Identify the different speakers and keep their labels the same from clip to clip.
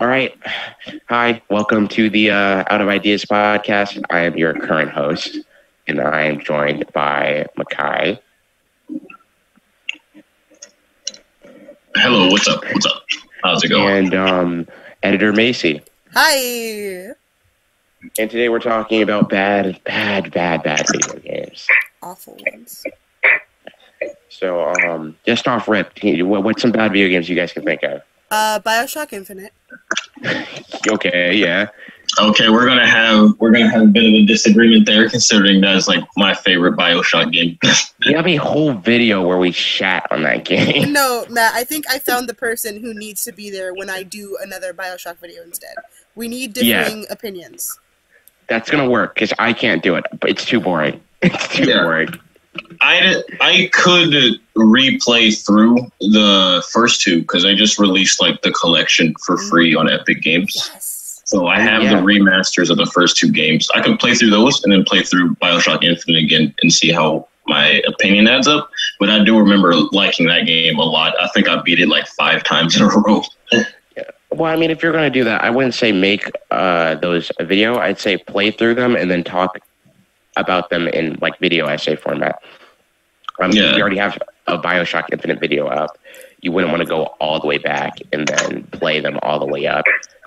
Speaker 1: All right. Hi, welcome to the uh, Out of Ideas podcast. I am your current host, and I am joined by Michai.
Speaker 2: Hello, what's up? What's up? How's it going?
Speaker 1: And um, editor Macy.
Speaker 3: Hi.
Speaker 1: And today we're talking about bad, bad, bad, bad video games.
Speaker 3: Awful ones.
Speaker 1: So, um, just off rip, what, what's some bad video games you guys can think of?
Speaker 3: Uh, Bioshock Infinite.
Speaker 1: Okay, yeah.
Speaker 2: Okay, we're gonna have we're gonna have a bit of a disagreement there, considering that's like my favorite Bioshock game.
Speaker 1: We have a whole video where we chat on that game.
Speaker 3: No, Matt, I think I found the person who needs to be there when I do another Bioshock video instead. We need
Speaker 1: Yeah.
Speaker 3: differing opinions.
Speaker 1: That's gonna work because I can't do it. But it's too boring. It's too
Speaker 2: Yeah.
Speaker 1: boring.
Speaker 2: I I could replay through the first two because I just released like the collection for free on Epic Games.
Speaker 3: Yes.
Speaker 2: So I have
Speaker 1: Yeah.
Speaker 2: the remasters of the first two games. I can play through those and then play through Bioshock Infinite again and see how my opinion adds up. But I do remember liking that game a lot. I think I beat it like five times in a row.
Speaker 1: Well, I mean, if you're gonna do that, I wouldn't say make uh, those a video. I'd say play through them and then talk about them in like video essay format. Um,
Speaker 2: Yeah.
Speaker 1: You already have a Bioshock Infinite video up. You wouldn't want to go all the way back and then play them all the way up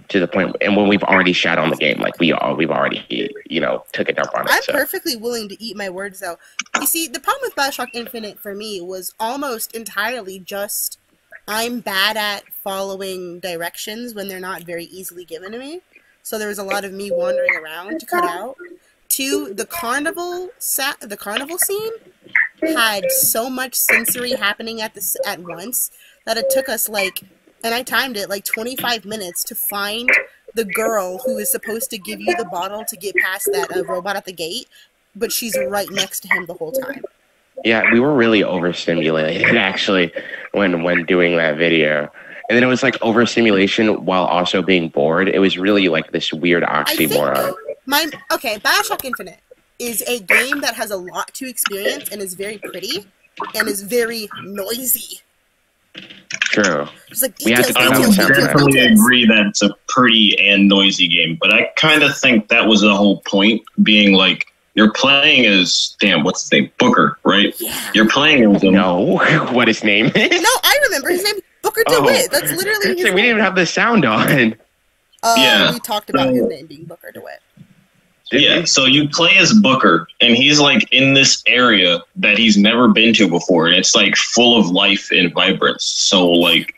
Speaker 1: to the point. And when we've already shot on the game, like we all, we've already, you know, took a dump on it.
Speaker 3: I'm
Speaker 1: so.
Speaker 3: perfectly willing to eat my words though. You see, the problem with Bioshock Infinite for me was almost entirely just I'm bad at following directions when they're not very easily given to me. So there was a lot of me wandering around to cut out. Two, the carnival sa- the carnival scene had so much sensory happening at this at once that it took us like and I timed it like 25 minutes to find the girl who is supposed to give you the bottle to get past that uh, robot at the gate, but she's right next to him the whole time.
Speaker 1: Yeah, we were really overstimulated actually when when doing that video. And then it was like overstimulation while also being bored. It was really like this weird oxymoron.
Speaker 3: my okay, Bioshock Infinite is a game that has a lot to experience and is very pretty and is very noisy.
Speaker 1: True.
Speaker 3: Just like
Speaker 1: We have to
Speaker 2: I would
Speaker 3: details, details,
Speaker 2: definitely
Speaker 3: details.
Speaker 2: agree that it's a pretty and noisy game, but I kind of think that was the whole point, being like you're playing as damn, what's his name, Booker, right?
Speaker 3: Yeah.
Speaker 2: You're playing as him.
Speaker 1: No, what his name is?
Speaker 3: No, I remember his name Booker
Speaker 1: Oh.
Speaker 3: DeWitt. That's literally his
Speaker 1: we didn't even have the sound on.
Speaker 3: Uh,
Speaker 2: Yeah.
Speaker 3: we talked about his name being Booker DeWitt.
Speaker 1: Did
Speaker 2: yeah,
Speaker 1: we?
Speaker 2: so you play as Booker, and he's like in this area that he's never been to before, and it's like full of life and vibrance. So like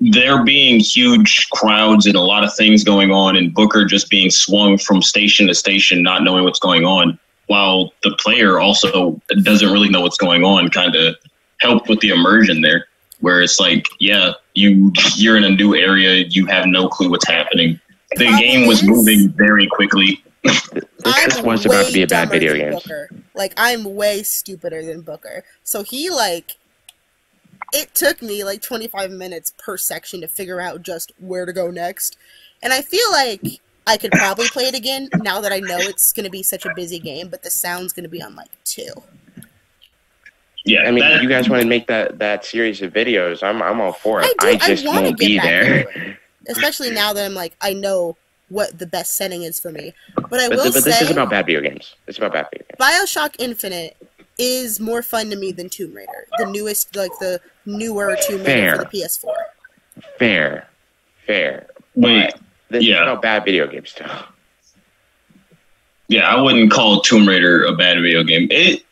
Speaker 2: there being huge crowds and a lot of things going on, and Booker just being swung from station to station, not knowing what's going on, while the player also doesn't really know what's going on, kind of helped with the immersion there. Where it's like, yeah, you you're in a new area, you have no clue what's happening. The game was moving very quickly.
Speaker 1: This, this
Speaker 3: I'm
Speaker 1: was about to be a bad video game.
Speaker 3: Booker. Like I'm way stupider than Booker. So he like it took me like 25 minutes per section to figure out just where to go next. And I feel like I could probably play it again now that I know it's going to be such a busy game, but the sound's going to be on like 2.
Speaker 2: Yeah,
Speaker 1: I mean,
Speaker 2: that-
Speaker 1: you guys want to make that that series of videos? I'm I'm all for it.
Speaker 3: I do.
Speaker 1: I just
Speaker 3: I wanna
Speaker 1: won't
Speaker 3: get
Speaker 1: be
Speaker 3: back
Speaker 1: there.
Speaker 3: into. Especially now that I'm like I know what the best setting is for me. But I
Speaker 1: But,
Speaker 3: will
Speaker 1: th- but
Speaker 3: say
Speaker 1: this is about bad video games. It's about bad video games.
Speaker 3: BioShock Infinite is more fun to me than Tomb Raider, the newest, like the newer Tomb Raider
Speaker 1: Fair.
Speaker 3: for the PS4.
Speaker 1: Fair, fair.
Speaker 2: Wait,
Speaker 1: This
Speaker 2: Yeah.
Speaker 1: is about bad video games too.
Speaker 2: yeah, I wouldn't call Tomb Raider a bad video game. It,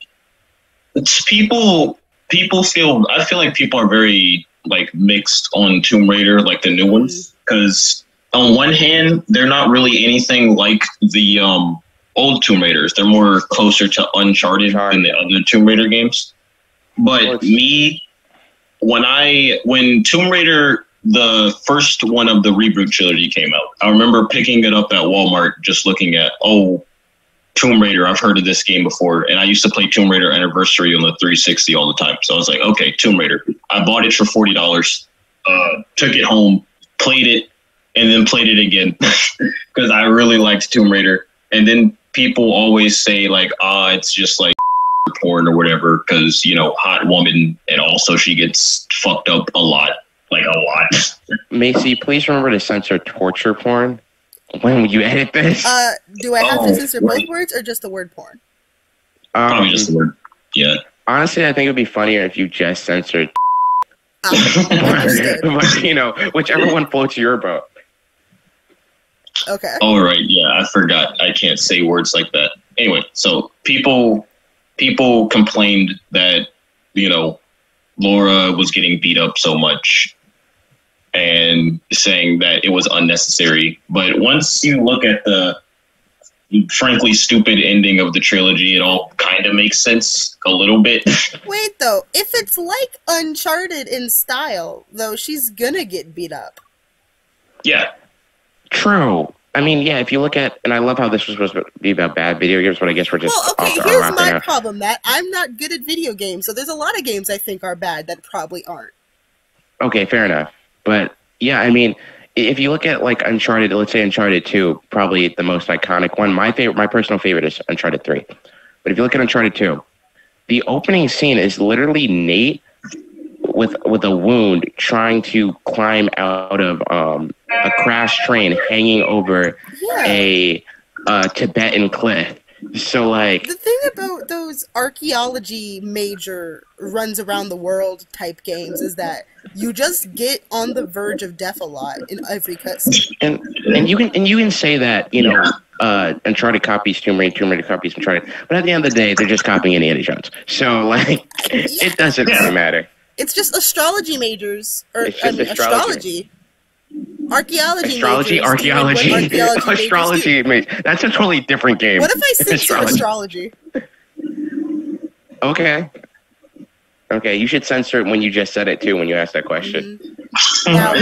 Speaker 2: it's people, people feel. I feel like people are very like mixed on Tomb Raider, like the new ones, mm-hmm. because on one hand, they're not really anything like the um old Tomb Raiders. They're more closer to Uncharted than the other Tomb Raider games. But me, when I when Tomb Raider the first one of the reboot trilogy came out, I remember picking it up at Walmart, just looking at oh, Tomb Raider. I've heard of this game before, and I used to play Tomb Raider Anniversary on the 360 all the time. So I was like, okay, Tomb Raider. I bought it for forty dollars. Uh, took it home, played it, and then played it again because I really liked Tomb Raider. And then people always say like, ah, it's just like porn or whatever because you know hot woman and also she gets fucked up a lot like a lot.
Speaker 1: Macy, please remember to censor torture porn when you edit this.
Speaker 3: Uh, do I have
Speaker 2: Oh,
Speaker 3: to censor
Speaker 2: right.
Speaker 3: both words or just the word porn?
Speaker 2: Probably
Speaker 1: Um,
Speaker 2: just the word. Yeah.
Speaker 1: honestly, I think it would be funnier if you just censored,
Speaker 3: Ah,
Speaker 1: but, you know, whichever one floats your boat.
Speaker 3: Okay.
Speaker 2: All right. yeah, I forgot. I can't say words like that. Anyway, so people people complained that you know Laura was getting beat up so much and saying that it was unnecessary. But once you look at the frankly stupid ending of the trilogy, it all kind of makes sense a little bit.
Speaker 3: Wait though, if it's like Uncharted in style, though, she's gonna get beat up.
Speaker 2: yeah,
Speaker 1: True. I mean, yeah, if you look at, and I love how this was supposed to be about bad video games, but I guess we're just
Speaker 3: Well, okay,
Speaker 1: off,
Speaker 3: here's my problem, Matt. I'm not good at video games, so there's a lot of games I think are bad that probably aren't.
Speaker 1: Okay, fair enough. But yeah, I mean, if you look at like Uncharted, let's say Uncharted Two, probably the most iconic one. My favorite, my personal favorite is Uncharted Three. But if you look at Uncharted Two, the opening scene is literally Nate with with a wound trying to climb out of um, a crash train hanging over
Speaker 3: Yeah.
Speaker 1: a uh, Tibetan cliff. So like,
Speaker 3: The thing about those archaeology major runs around the world type games is that you just get on the verge of death a lot in every cutscene.
Speaker 1: and and you can and you can say that you know uh uncharted copies tomb raider tomb raider copies uncharted but at the end of the day they're just copying indiana jones so like it doesn't really matter
Speaker 3: It's just astrology majors or
Speaker 1: just
Speaker 3: I mean,
Speaker 1: astrology.
Speaker 3: Archaeology
Speaker 1: astrology
Speaker 3: majors
Speaker 1: archaeology
Speaker 3: archaeology majors
Speaker 1: astrology ma- that's a totally different game
Speaker 3: What if I censor
Speaker 1: Astrology.
Speaker 3: astrology?
Speaker 1: okay okay you should censor it when you just said it too when you asked that question
Speaker 3: Mhm. Now,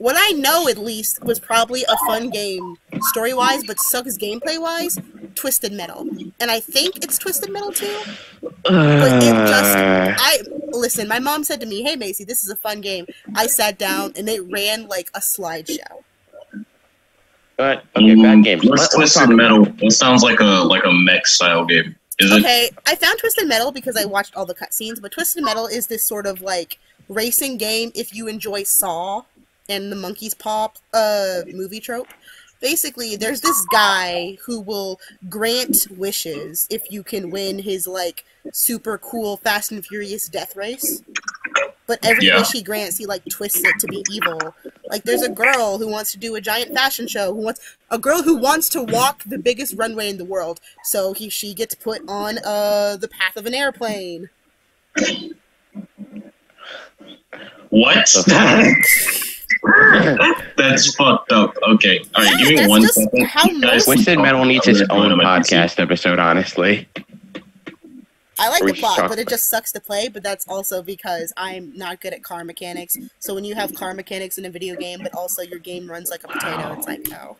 Speaker 3: what I know at least was probably a fun game story wise, but sucks gameplay wise. Twisted Metal, and I think it's Twisted Metal too. But it just,
Speaker 1: Uh,
Speaker 3: I listen. My mom said to me, "Hey Macy, this is a fun game." I sat down and it ran like a slideshow.
Speaker 1: but okay bad games
Speaker 2: What's
Speaker 1: Let-
Speaker 2: Twisted Metal? It sounds like a like a mech style game. Is it?
Speaker 3: Okay, I found Twisted Metal because I watched all the cutscenes, but Twisted Metal is this sort of like racing game if you enjoy Saw and the Monkey's Paw uh, movie trope. Basically, there's this guy who will grant wishes if you can win his like super cool Fast and Furious death race. But every
Speaker 2: Yeah.
Speaker 3: wish he grants, he like twists it to be evil. Like there's a girl who wants to do a giant fashion show, who wants a girl who wants to walk the biggest runway in the world. So he she gets put on uh the path of an airplane.
Speaker 2: What? That's fucked up. Okay. All right.
Speaker 3: Yeah,
Speaker 2: give me
Speaker 3: that's
Speaker 2: one
Speaker 3: just
Speaker 2: second.
Speaker 3: how
Speaker 2: Guys,
Speaker 1: Metal needs its own
Speaker 2: gonna go to my PC.
Speaker 1: podcast episode, honestly.
Speaker 3: I like the plot, but it just sucks to play. But that's also because I'm not good at car mechanics. So when you have car mechanics in a video game, but also your game runs like a potato, it's like no.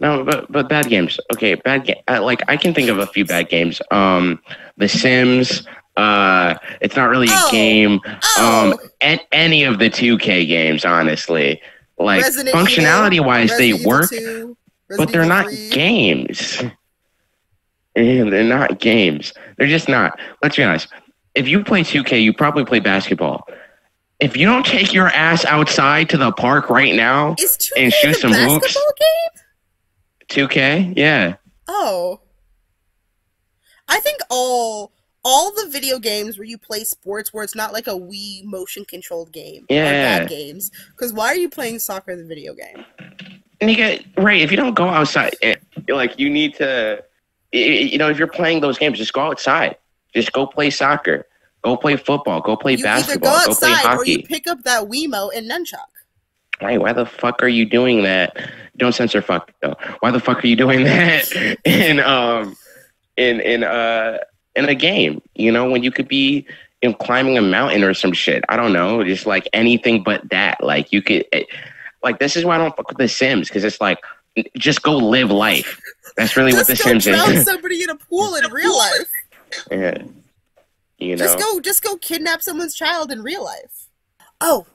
Speaker 1: No, but but bad games. Okay, bad game. Uh, like I can think of a few bad games. Um, The Sims. Uh, it's not really a
Speaker 3: Oh.
Speaker 1: game.
Speaker 3: Oh,
Speaker 1: Um, any of the 2K games, honestly. Like
Speaker 3: Resident
Speaker 1: functionality
Speaker 3: Evil,
Speaker 1: wise, they
Speaker 3: Resident Evil
Speaker 1: work,
Speaker 3: 2,
Speaker 1: but they're
Speaker 3: Evil
Speaker 1: not
Speaker 3: 3.
Speaker 1: games. And they're not games. They're just not. Let's be honest. If you play 2K, you probably play basketball. If you don't take your ass outside to the park right now, and shoot some hoops.
Speaker 3: game?
Speaker 1: 2K, yeah.
Speaker 3: Oh. I think all all the video games where you play sports where it's not like a Wii motion controlled game
Speaker 1: Yeah.
Speaker 3: bad games. Because why are you playing soccer the video game?
Speaker 1: And get right. If you don't go outside, it, like you need to, you know, if you're playing those games, just go outside. Just go play soccer. Go play football. Go play
Speaker 3: you either
Speaker 1: basketball.
Speaker 3: go
Speaker 1: Go, play
Speaker 3: outside or you pick up that Wiimote and nunchuck.
Speaker 1: Right? Why the fuck are you doing that? Don't censor fuck though. Why the fuck are you doing that in um in in uh in a game? You know, when you could be you know, climbing a mountain or some shit. I don't know, just like anything but that. Like you could, it, like this is why I don't fuck with The Sims because it's like just go live life. That's really what The Sims
Speaker 3: drown
Speaker 1: is.
Speaker 3: somebody in a pool in real life.
Speaker 1: yeah. You know,
Speaker 3: Just go just go kidnap someone's child in real life. Oh.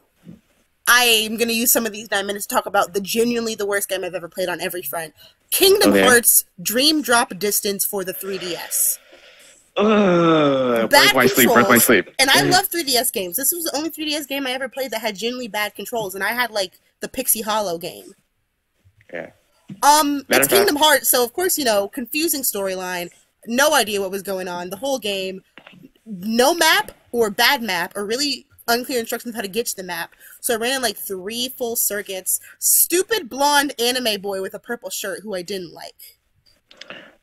Speaker 3: I'm gonna use some of these nine minutes to talk about the genuinely the worst game I've ever played on every front. Kingdom
Speaker 1: Okay.
Speaker 3: Hearts Dream Drop Distance for the 3DS.
Speaker 1: Ugh, break my sleep, break my sleep.
Speaker 3: And I love 3DS games. This was the only 3DS game I ever played that had genuinely bad controls, and I had like the Pixie Hollow game.
Speaker 1: Yeah.
Speaker 3: Um,
Speaker 1: Matter
Speaker 3: it's
Speaker 1: fact-
Speaker 3: Kingdom Hearts, so of course you know, confusing storyline, no idea what was going on the whole game, no map or bad map or really unclear instructions how to get to the map. So I ran in like three full circuits. Stupid blonde anime boy with a purple shirt who I didn't like.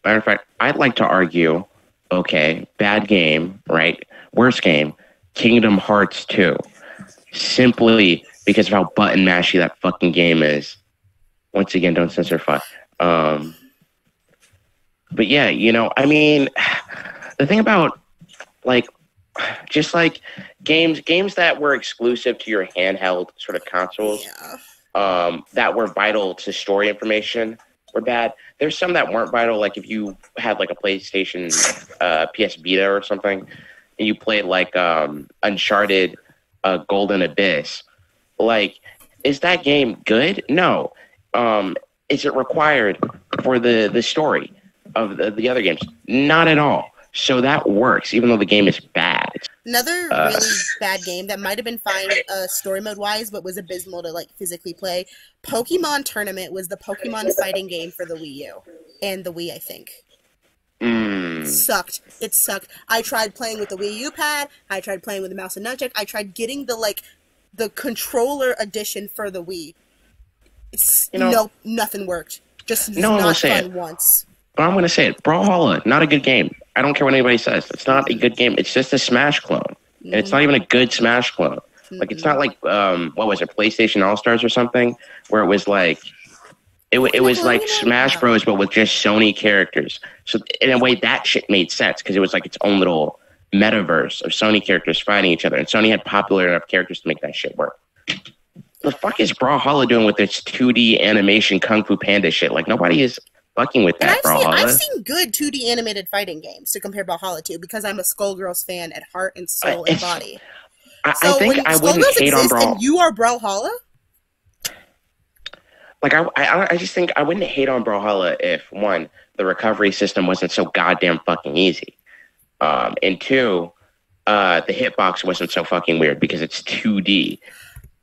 Speaker 1: Matter of fact, I'd like to argue, okay, bad game, right? Worst game, Kingdom Hearts 2. Simply because of how button mashy that fucking game is. Once again, don't censor fuck. Um, but yeah, you know, I mean, the thing about like just like games games that were exclusive to your handheld sort of consoles
Speaker 3: Yeah.
Speaker 1: um, that were vital to story information were bad. There's some that weren't vital, like if you had like a PlayStation uh, PS Vita or something, and you played like um, Uncharted uh, Golden Abyss. Like, is that game good? No. Um, is it required for the the story of the, the other games? Not at all. So that works, even though the game is bad.
Speaker 3: Another
Speaker 1: Uh.
Speaker 3: really bad game that might have been fine uh, story mode wise, but was abysmal to like physically play. Pokkén Tournament was the Pokemon fighting game for the Wii U and the Wii, I think.
Speaker 1: mm,
Speaker 3: Sucked. It sucked. I tried playing with the Wii U pad. I tried playing with the mouse and nunchuck. I tried getting the like the controller edition for the Wii. It's
Speaker 1: You know-
Speaker 3: no nothing worked. Just
Speaker 1: No one will
Speaker 3: not
Speaker 1: say
Speaker 3: fun
Speaker 1: it.
Speaker 3: once.
Speaker 1: But I'm going to say it. Brawlhalla, not a good game. I don't care what anybody says. It's not a good game. It's just a Smash clone. And it's not even a good Smash clone. Like, it's not like, um, what was it, PlayStation All Stars or something, where it was like, it, it was like Smash Bros, but with just Sony characters. So, in a way, that shit made sense because it was like its own little metaverse of Sony characters fighting each other. And Sony had popular enough characters to make that shit work. The fuck is Brawlhalla doing with its 2D animation Kung Fu Panda shit? Like, nobody is fucking with that
Speaker 3: I've seen, I've seen good 2D animated fighting games to compare Brawlhalla to because I'm a Skullgirls fan at heart and soul and body.
Speaker 1: I,
Speaker 3: So
Speaker 1: I think
Speaker 3: when
Speaker 1: I wouldn't
Speaker 3: Skullgirls
Speaker 1: hate on Brawl.
Speaker 3: and you are Brawlhalla,
Speaker 1: like I, I, I just think I wouldn't hate on Brawlhalla if one, the recovery system wasn't so goddamn fucking easy, um, and two, uh, the hitbox wasn't so fucking weird because it's 2D.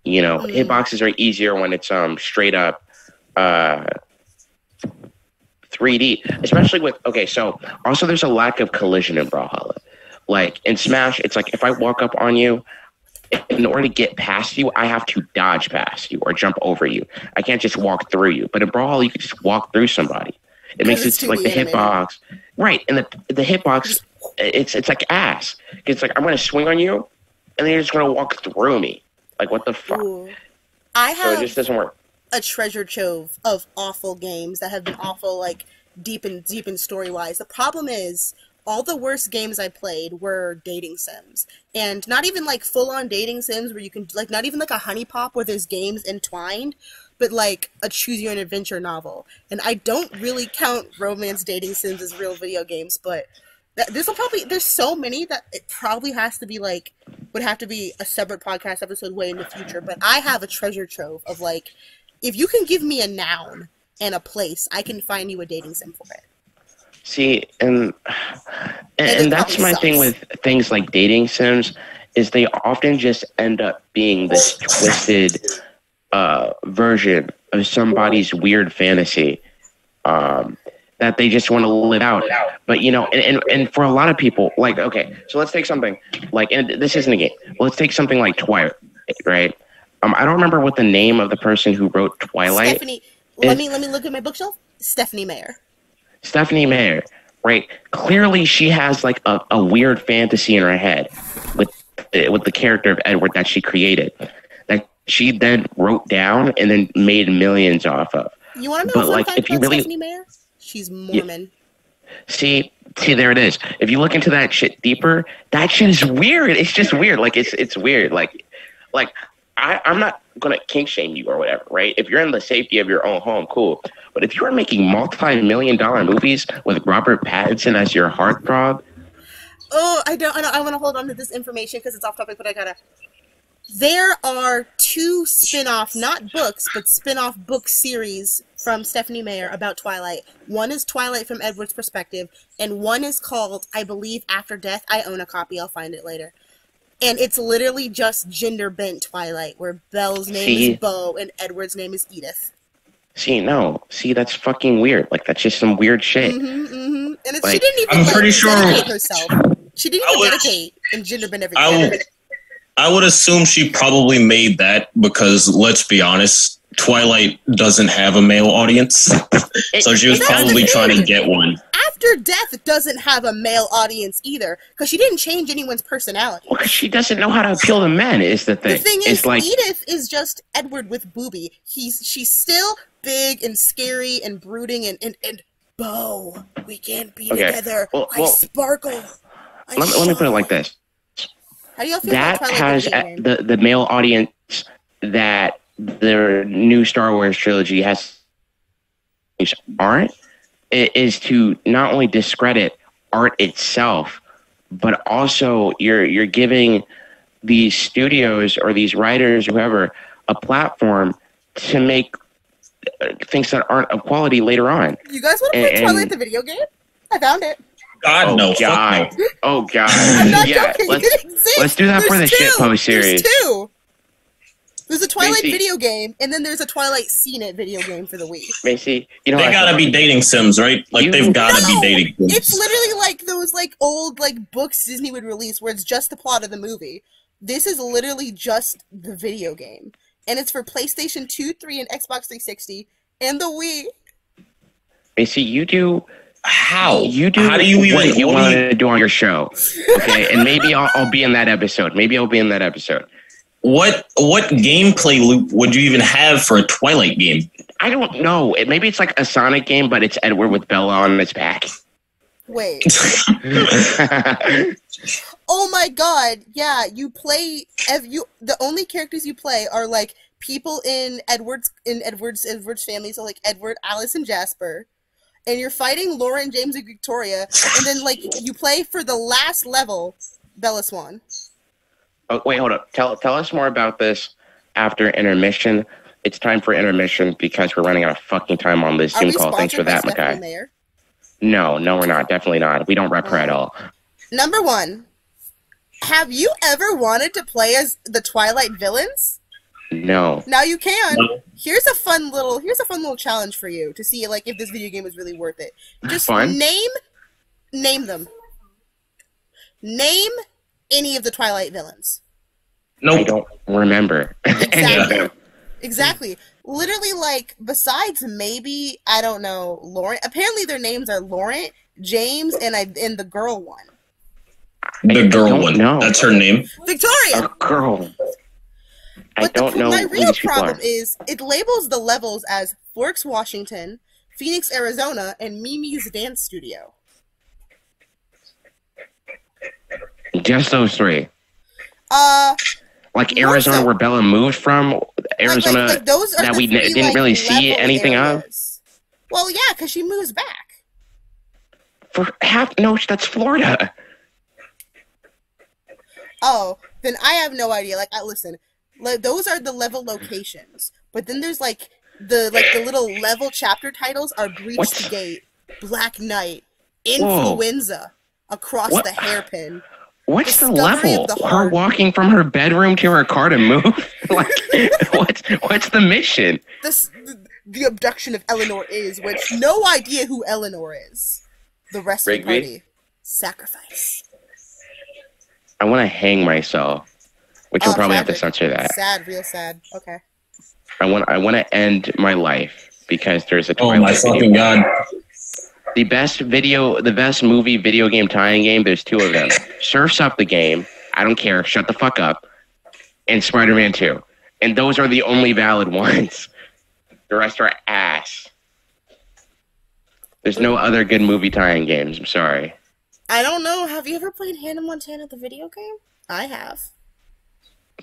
Speaker 1: You know,
Speaker 3: Mm.
Speaker 1: hitboxes are easier when it's um straight up uh 3D, especially with okay. So also, there's a lack of collision in Brawlhalla. Like in Smash, it's like if I walk up on you, in order to get past you, I have to dodge past you or jump over you. I can't just walk through you. But in Brawl, you can just walk through somebody. It makes it like the
Speaker 3: animated.
Speaker 1: hitbox, right? And the the hitbox, it's it's like ass. It's like I'm gonna swing on you, and then you're just gonna walk through me. Like what the fuck?
Speaker 3: ooh. I
Speaker 1: So it just doesn't work.
Speaker 3: A treasure trove of awful games that have been awful, like deep and deep and story wise. The problem is all the worst games I played were dating sims, and not even like full on dating sims where you can like not even like a honey pop where there's games entwined, but like a choose your own adventure novel. And I don't really count romance dating sims as real video games, but. This will probably there's so many that it probably has to be like would have to be a separate podcast episode way in the future. But I have a treasure trove of like if you can give me a noun and a place, I can find you a dating sim for it.
Speaker 1: See, and and,
Speaker 3: it
Speaker 1: and that's my thing with things like dating sims is they often just end up being this twisted uh, version of somebody's weird fantasy um, that they just want to live out. But you know, and, and and for a lot of people, like okay, so let's take something like, and this isn't a game. Let's take something like Twilight, right? Um, I don't remember what the name of the person who wrote Twilight.
Speaker 3: Stephanie, let me let me look at my bookshelf. Stephenie Meyer.
Speaker 1: Stephenie Meyer, right? Clearly, she has like a, a weird fantasy in her head with uh, with the character of Edward that she created, that she then wrote down and then made millions off of.
Speaker 3: You want to know
Speaker 1: But, like, if you really-
Speaker 3: Stephenie Meyer? She's Mormon.
Speaker 1: See, see, there it is. If you look into that shit deeper, that shit is weird. It's just weird. Like it's it's weird. Like, like I, I'm not gonna kink shame you or whatever, right? If you're in the safety of your own home, cool. But if you are making multi-million dollar movies with Robert Pattinson as your heartthrob,
Speaker 3: Oh, I don't. I, I want to hold on to this information because it's off topic, but I gotta. There are two spin-off, not books, but spin-off book series from Stephenie Meyer about Twilight. One is Twilight from Edward's perspective, and one is called, I believe, After Death. I own a copy. I'll find it later. And it's literally just gender bent Twilight, where Belle's name
Speaker 1: See?
Speaker 3: is Beau and Edward's name is Edith.
Speaker 1: See, no, see, that's fucking weird. Like that's just some weird shit.
Speaker 3: hmm hmm And it's, she didn't even
Speaker 2: I'm
Speaker 3: like,
Speaker 2: pretty sure-
Speaker 3: herself. She didn't
Speaker 2: I
Speaker 3: even
Speaker 2: would-
Speaker 3: dedicate and gender bend
Speaker 2: I
Speaker 3: everything.
Speaker 2: would, I would assume she probably made that because let's be honest, Twilight doesn't have a male audience, so she was probably trying to get one.
Speaker 3: After Death doesn't have a male audience either, because she didn't change anyone's personality.
Speaker 1: Well, 'cause she doesn't know how to appeal to men. Is the thing?
Speaker 3: The thing
Speaker 1: it's
Speaker 3: is,
Speaker 1: like
Speaker 3: Edith is just Edward with booby. He's she's still big and scary and brooding and and, and Bo, we can't be
Speaker 1: Okay.
Speaker 3: together.
Speaker 1: Well-
Speaker 3: I
Speaker 1: well-
Speaker 3: sparkle. I
Speaker 1: let, me- let me put it like this.
Speaker 3: How do y'all feel
Speaker 1: that
Speaker 3: about Twilight
Speaker 1: has
Speaker 3: the video game?
Speaker 1: the the male audience that the new Star Wars trilogy has aren't i- is to not only discredit art itself, but also you're you're giving these studios or these writers, whoever, a platform to make uh, things that aren't of quality later on.
Speaker 3: You guys want to play
Speaker 1: and-
Speaker 3: Twilight the video game? I found it.
Speaker 2: God
Speaker 1: oh
Speaker 2: no, fuck
Speaker 1: God!
Speaker 2: no.
Speaker 1: Oh God!
Speaker 3: I'm not
Speaker 1: yeah,
Speaker 3: joking.
Speaker 1: let's
Speaker 3: it exists.
Speaker 1: let's do that for the
Speaker 3: two.
Speaker 1: shitpost series.
Speaker 3: There's two. There's a Twilight
Speaker 1: Macy.
Speaker 3: video game, and then there's a Twilight Scene It video game for the Wii.
Speaker 1: Macy. You know
Speaker 2: They gotta be dating sims, right? Like
Speaker 1: You-
Speaker 2: they've gotta
Speaker 3: No!
Speaker 2: be dating sims.
Speaker 3: It's literally like those like old like books Disney would release where it's just the plot of the movie. This is literally just the video game. And it's for PlayStation 2, 3, and Xbox 360 and the Wii.
Speaker 1: Macy, you do
Speaker 2: How?
Speaker 1: You do,
Speaker 2: How do you even?
Speaker 1: what you
Speaker 2: do
Speaker 1: want
Speaker 2: you-
Speaker 1: to do on your show, okay? and maybe I'll, I'll be in that episode. Maybe I'll be in that episode.
Speaker 2: What what gameplay loop would you even have for a Twilight game?
Speaker 1: I don't know. It, maybe it's like a Sonic game, but it's Edward with Bella on his back.
Speaker 3: Wait. Oh my god, yeah, you play ev- you the only characters you play are like people in Edward's in Edward's Edward's family, so like Edward, Alice, and Jasper. And you're fighting Lauren, James, and Victoria, and then like you play for the last level, Bella Swan.
Speaker 1: Oh, wait, hold up. Tell tell us more about this after intermission. It's time for intermission because we're running out of fucking time on this
Speaker 3: Are
Speaker 1: Zoom call. Thanks for
Speaker 3: sponsored by
Speaker 1: that,
Speaker 3: Stephanie
Speaker 1: Mackay.
Speaker 3: Meyer?
Speaker 1: No, no, we're not. Definitely not. We don't rep her at oh. all.
Speaker 3: Number one, have you ever wanted to play as the Twilight villains?
Speaker 1: No.
Speaker 3: Now you can.
Speaker 2: No.
Speaker 3: Here's a fun little here's a fun little challenge for you to see like if this video game is really worth it. Just
Speaker 1: Fun?
Speaker 3: name name them. Name any of the Twilight villains.
Speaker 1: No,
Speaker 2: I
Speaker 1: don't remember.
Speaker 3: Exactly. Exactly. Literally like besides maybe I don't know, Lauren apparently their names are Laurent, James, and I and the girl one.
Speaker 2: The girl one.
Speaker 1: know.
Speaker 2: That's her name.
Speaker 3: Victoria!
Speaker 1: A girl. I don't
Speaker 3: the,
Speaker 1: know
Speaker 3: my real
Speaker 1: these
Speaker 3: problem
Speaker 1: are.
Speaker 3: is it labels the levels as Forks, Washington, Phoenix, Arizona, and Mimi's Dance Studio.
Speaker 1: Just those three.
Speaker 3: Uh,
Speaker 1: Like Arizona, where Bella moved from. Arizona.
Speaker 3: like, like those are
Speaker 1: that we
Speaker 3: three,
Speaker 1: didn't
Speaker 3: like,
Speaker 1: really see anything of?
Speaker 3: Well, yeah, because she moves back.
Speaker 1: for half. No, that's Florida.
Speaker 3: Oh, then I have no idea. Like, I listen. Like, those are the level locations, but then there's like the like the little level chapter titles are Breach
Speaker 1: What's-
Speaker 3: the Gate, Black Knight,
Speaker 1: Whoa.
Speaker 3: Influenza, Across
Speaker 1: What?
Speaker 3: the Hairpin.
Speaker 1: What's the level?
Speaker 3: the
Speaker 1: Her walking from her bedroom to her car to move. like, what's what's the mission?
Speaker 3: This the, the abduction of Eleanor is, which no idea who Eleanor is. The rest of the party sacrifice.
Speaker 1: I want to hang myself, which
Speaker 3: Oh,
Speaker 1: will probably have to censor that.
Speaker 3: Sad, real sad. Okay.
Speaker 1: I want I want to end my life because there's a
Speaker 2: Oh
Speaker 1: Twilight
Speaker 2: my
Speaker 1: video.
Speaker 2: fucking god.
Speaker 1: The best video, the best movie video game tying game. There's two of them. Surfs Up the game. I don't care. Shut the fuck up. And Spider-Man Two. And those are the only valid ones. The rest are ass. There's no other good movie tying games. I'm sorry.
Speaker 3: I don't know. Have you ever played Hannah Montana the video game? I have.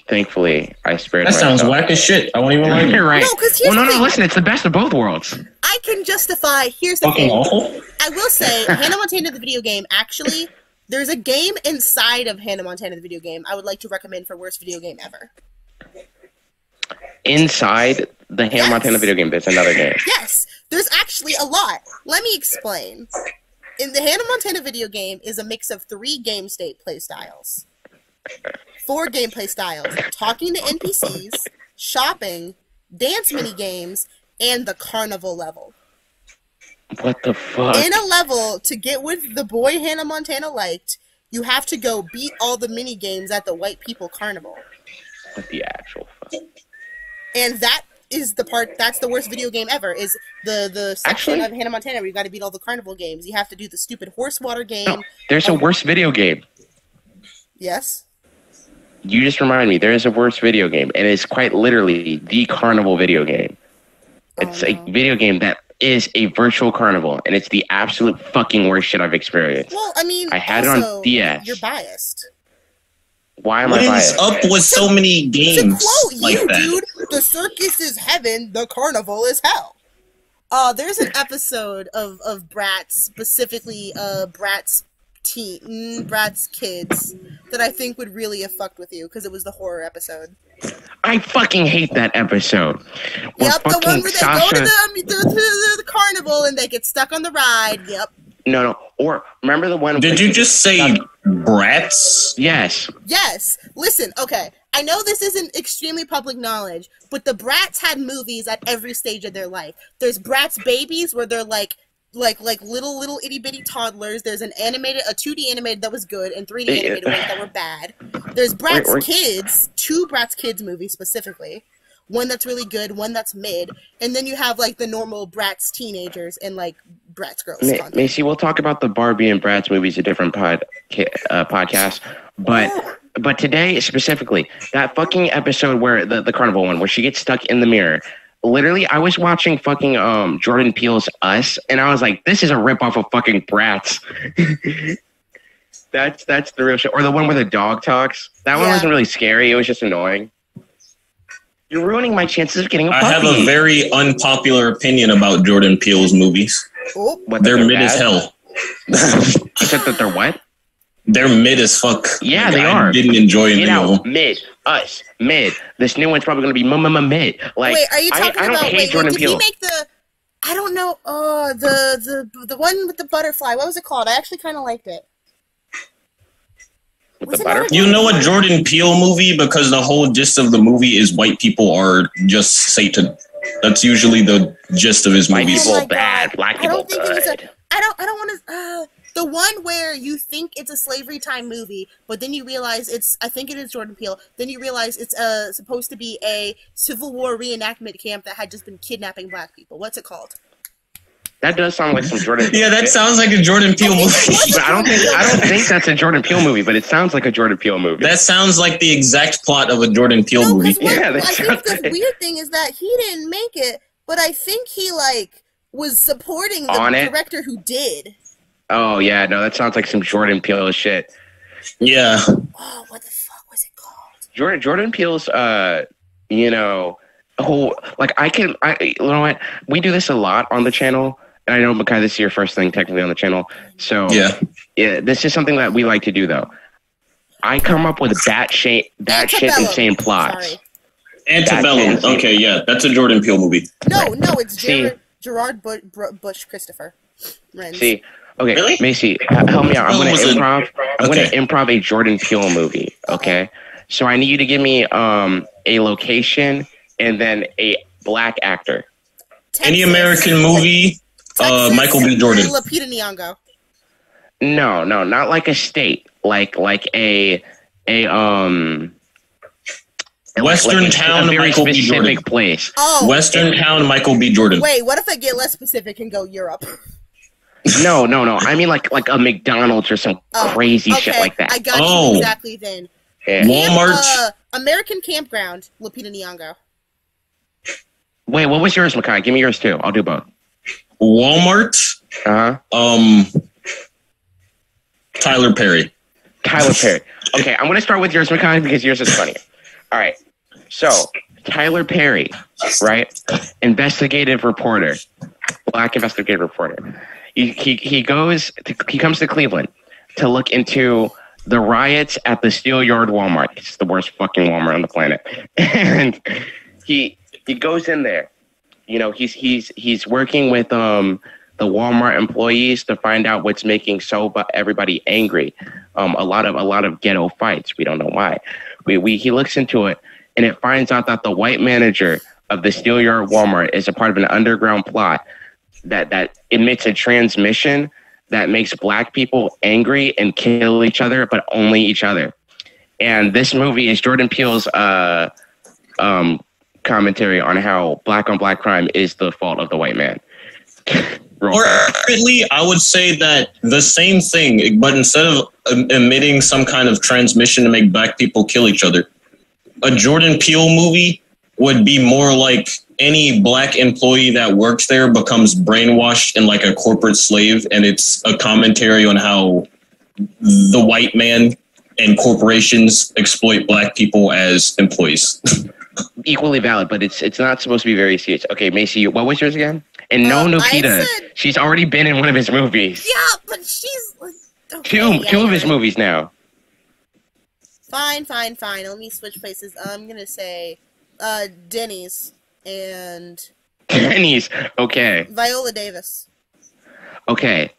Speaker 1: Thankfully, I spared
Speaker 2: That sounds
Speaker 1: myself.
Speaker 2: whack as shit. I won't even lie to
Speaker 1: You're
Speaker 2: you.
Speaker 1: right.
Speaker 3: No, 'cause here's
Speaker 1: well, no, no.
Speaker 3: thing.
Speaker 1: Listen, it's the best of both worlds.
Speaker 3: I can justify. Here's the
Speaker 2: Fucking
Speaker 3: thing.
Speaker 2: awful.
Speaker 3: I will say, Hannah Montana the video game. Actually, there's a game inside of Hannah Montana the video game. I would like to recommend for worst video game ever.
Speaker 1: Inside the Hannah
Speaker 3: Yes.
Speaker 1: Montana video game, there's another game.
Speaker 3: Yes, there's actually a lot. Let me explain. In the Hannah Montana video game is a mix of three game state play styles. Four gameplay styles: talking to NPCs, shopping, dance mini games, and the carnival level.
Speaker 1: What the fuck?
Speaker 3: In a level to get with the boy Hannah Montana liked, you have to go beat all the mini games at the White People Carnival.
Speaker 1: What the actual fuck?
Speaker 3: and that is the part that's the worst video game ever is the the section
Speaker 1: Actually-
Speaker 3: of hannah montana where you got to beat all the carnival games you have to do the stupid horse water game
Speaker 1: No, there's a worse video game.
Speaker 3: yes
Speaker 1: You just remind me, there is a worse video game, and it's quite literally the carnival video game. It's
Speaker 3: Oh,
Speaker 1: a video game that is a virtual carnival, and it's the absolute fucking worst shit I've experienced.
Speaker 3: well i mean
Speaker 1: I had it on
Speaker 3: also,
Speaker 1: DS.
Speaker 3: you're biased
Speaker 1: Why am
Speaker 2: What
Speaker 1: I
Speaker 2: is
Speaker 1: biased?
Speaker 2: up with so many games?
Speaker 3: to
Speaker 2: games
Speaker 3: quote
Speaker 2: like
Speaker 3: you
Speaker 2: that?
Speaker 3: dude the circus is heaven the carnival is hell uh there's an episode of of bratz specifically uh bratz teen mm, bratz kids that i think would really have fucked with you because it was the horror episode
Speaker 1: I fucking hate that episode. Where
Speaker 3: yep, the one
Speaker 1: fucking
Speaker 3: where they
Speaker 1: Sasha.
Speaker 3: go to the, the, the, the carnival and they get stuck on the ride. Yep.
Speaker 1: No, no. Or remember the one?
Speaker 2: Did you just
Speaker 1: get
Speaker 2: say
Speaker 1: stuck-
Speaker 2: brats?
Speaker 1: Yes.
Speaker 3: Yes. Listen, okay. I know this isn't extremely public knowledge, but the Bratz had movies at every stage of their life. There's Bratz babies where they're like like like little little itty bitty toddlers. There's an animated a 2D animated that was good and 3D animated ones that were bad. There's Bratz Kids, two Bratz Kids movies specifically. One that's really good, one that's mid, and then you have like the normal Bratz teenagers and like Bratz girls. Content.
Speaker 1: Macy, we'll talk about the Barbie and Bratz movies a different pod uh, podcast, but but today specifically that fucking episode where the the carnival one where she gets stuck in the mirror. Literally, I was watching fucking um Jordan Peele's Us, and I was like, "This is a ripoff of fucking Bratz." that's that's the real shit. Or the one where the dog talks. That one
Speaker 3: Yeah.
Speaker 1: wasn't really scary. It was just annoying. You're ruining my chances of getting a
Speaker 2: I
Speaker 1: puppy.
Speaker 2: I have a very unpopular opinion about Jordan Peele's movies.
Speaker 3: Oh,
Speaker 1: What,
Speaker 2: They're
Speaker 1: that
Speaker 2: mid as hell.
Speaker 1: You said that they're what?
Speaker 2: They're mid as fuck.
Speaker 1: Yeah,
Speaker 2: Like,
Speaker 1: they
Speaker 2: I
Speaker 1: are.
Speaker 2: Didn't enjoy
Speaker 1: Get
Speaker 2: any of
Speaker 1: out,
Speaker 2: them.
Speaker 1: mid, us, mid. This new one's probably gonna be m- m- m- mid. Like,
Speaker 3: wait, are you talking
Speaker 1: I don't
Speaker 3: about?
Speaker 1: hate
Speaker 3: Wait,
Speaker 1: Jordan
Speaker 3: wait, did
Speaker 1: Peele.
Speaker 3: he make the? I don't know. Uh, the the the one with the butterfly. What was it called? I actually kind of liked it.
Speaker 1: With
Speaker 3: was
Speaker 1: the
Speaker 3: it not a
Speaker 1: butterfly.
Speaker 2: You know a Jordan Peele movie because the whole gist of the movie is white people are just Satan. That's usually the gist of his
Speaker 1: White
Speaker 2: movies.
Speaker 3: Oh my
Speaker 1: people bad,
Speaker 3: God.
Speaker 1: black
Speaker 3: I
Speaker 1: people
Speaker 3: don't think it was a. I don't. I don't want to. Uh, the one where you think it's a slavery time movie, but then you realize it's. I think it is Jordan Peele. Then you realize it's uh supposed to be a Civil War reenactment camp that had just been kidnapping black people. What's it called?
Speaker 1: That does sound like some Jordan. Peele
Speaker 2: Yeah, that sounds like a Jordan Peele movie.
Speaker 1: But I don't think I don't think that's a Jordan Peele movie, but it sounds like a Jordan Peele movie.
Speaker 2: that sounds like the exact plot of a Jordan Peele
Speaker 3: No,
Speaker 2: movie.
Speaker 3: because
Speaker 1: Yeah,
Speaker 3: I
Speaker 1: that's
Speaker 3: think the
Speaker 1: right.
Speaker 3: weird thing is that he didn't make it, but I think he like was supporting the
Speaker 1: On it?
Speaker 3: director who did.
Speaker 1: Oh yeah, no, that sounds like some Jordan Peele shit.
Speaker 2: Yeah.
Speaker 3: Oh, what the fuck was it called?
Speaker 1: Jordan Jordan Peele's uh you know whole like I can I you know what we do this a lot on the channel and I know Michai this is your first thing technically on the channel so
Speaker 2: Yeah.
Speaker 1: yeah this is something that we like to do though I come up with bat shit bat shit
Speaker 3: Antebellum.
Speaker 1: insane plots
Speaker 3: Sorry.
Speaker 2: Antebellum. Okay, yeah, that's a Jordan Peele movie.
Speaker 3: No, no, it's
Speaker 1: See.
Speaker 3: Gerard, Gerard Bush, Bush Christopher. Renz.
Speaker 1: see okay
Speaker 2: Really?
Speaker 1: Macy help me out I'm gonna improv I'm
Speaker 2: Okay.
Speaker 1: gonna improv a Jordan Peele movie okay so I need you to give me um a location and then a black actor
Speaker 2: Any American movie, uh, Michael B. Jordan.
Speaker 3: and Lupita Nyong'o.
Speaker 1: No, no, not like a state. Like like a a um
Speaker 2: Western
Speaker 1: like a-
Speaker 2: town,
Speaker 1: a very
Speaker 2: Michael B.
Speaker 1: specific
Speaker 2: Jordan.
Speaker 1: place.
Speaker 3: Oh,
Speaker 2: Western Town, Michael B. Jordan.
Speaker 3: wait. What if I get less specific and go Europe?
Speaker 1: No, no, no. I mean like like a McDonald's or some
Speaker 3: Oh,
Speaker 1: crazy
Speaker 3: okay,
Speaker 1: shit like that.
Speaker 3: I got
Speaker 2: Oh.
Speaker 3: you exactly then.
Speaker 1: Yeah.
Speaker 2: Walmart.
Speaker 3: Uh, American Campground, Lupita Nyong'o.
Speaker 1: Wait, what was yours, Michai? Give me yours too. I'll do both.
Speaker 2: Walmart.
Speaker 1: Uh huh.
Speaker 2: Um, Tyler Perry.
Speaker 1: Tyler Perry. Okay, I'm gonna start with yours, Michai, because yours is funnier. All right. So Tyler Perry, right? Investigative reporter, black investigative reporter. He he, goes. To, he comes to Cleveland to look into the riots at the Steelyard Walmart. It's the worst fucking Walmart on the planet. and he he goes in there. You know, he's he's he's working with um the Walmart employees to find out what's making so everybody angry. Um, a lot of a lot of ghetto fights. We don't know why. We we he looks into it and it finds out that the white manager of the Steelyard Walmart is a part of an underground plot that that emits a transmission that makes black people angry and kill each other, but only each other. And this movie is Jordan Peele's uh, um, commentary on how black on black crime is the fault of the white man.
Speaker 2: Or accurately, I would say that the same thing, but instead of emitting some kind of transmission to make black people kill each other, a Jordan Peele movie would be more like any black employee that works there becomes brainwashed and like a corporate slave, and it's a commentary on how the white man and corporations exploit black people as employees.
Speaker 1: equally valid, but it's it's not supposed to be very serious. Okay, Macy, what was yours again? And no,
Speaker 3: Uh,
Speaker 1: no,
Speaker 3: I
Speaker 1: Peta.
Speaker 3: said-
Speaker 1: She's already been in one of his movies.
Speaker 3: Yeah, but she's okay,
Speaker 1: Two
Speaker 3: yeah,
Speaker 1: two of his movies now.
Speaker 3: Fine, fine, fine. Let me switch places. I'm gonna say uh, Denny's and
Speaker 1: Denny's. Okay.
Speaker 3: Viola Davis.
Speaker 1: Okay.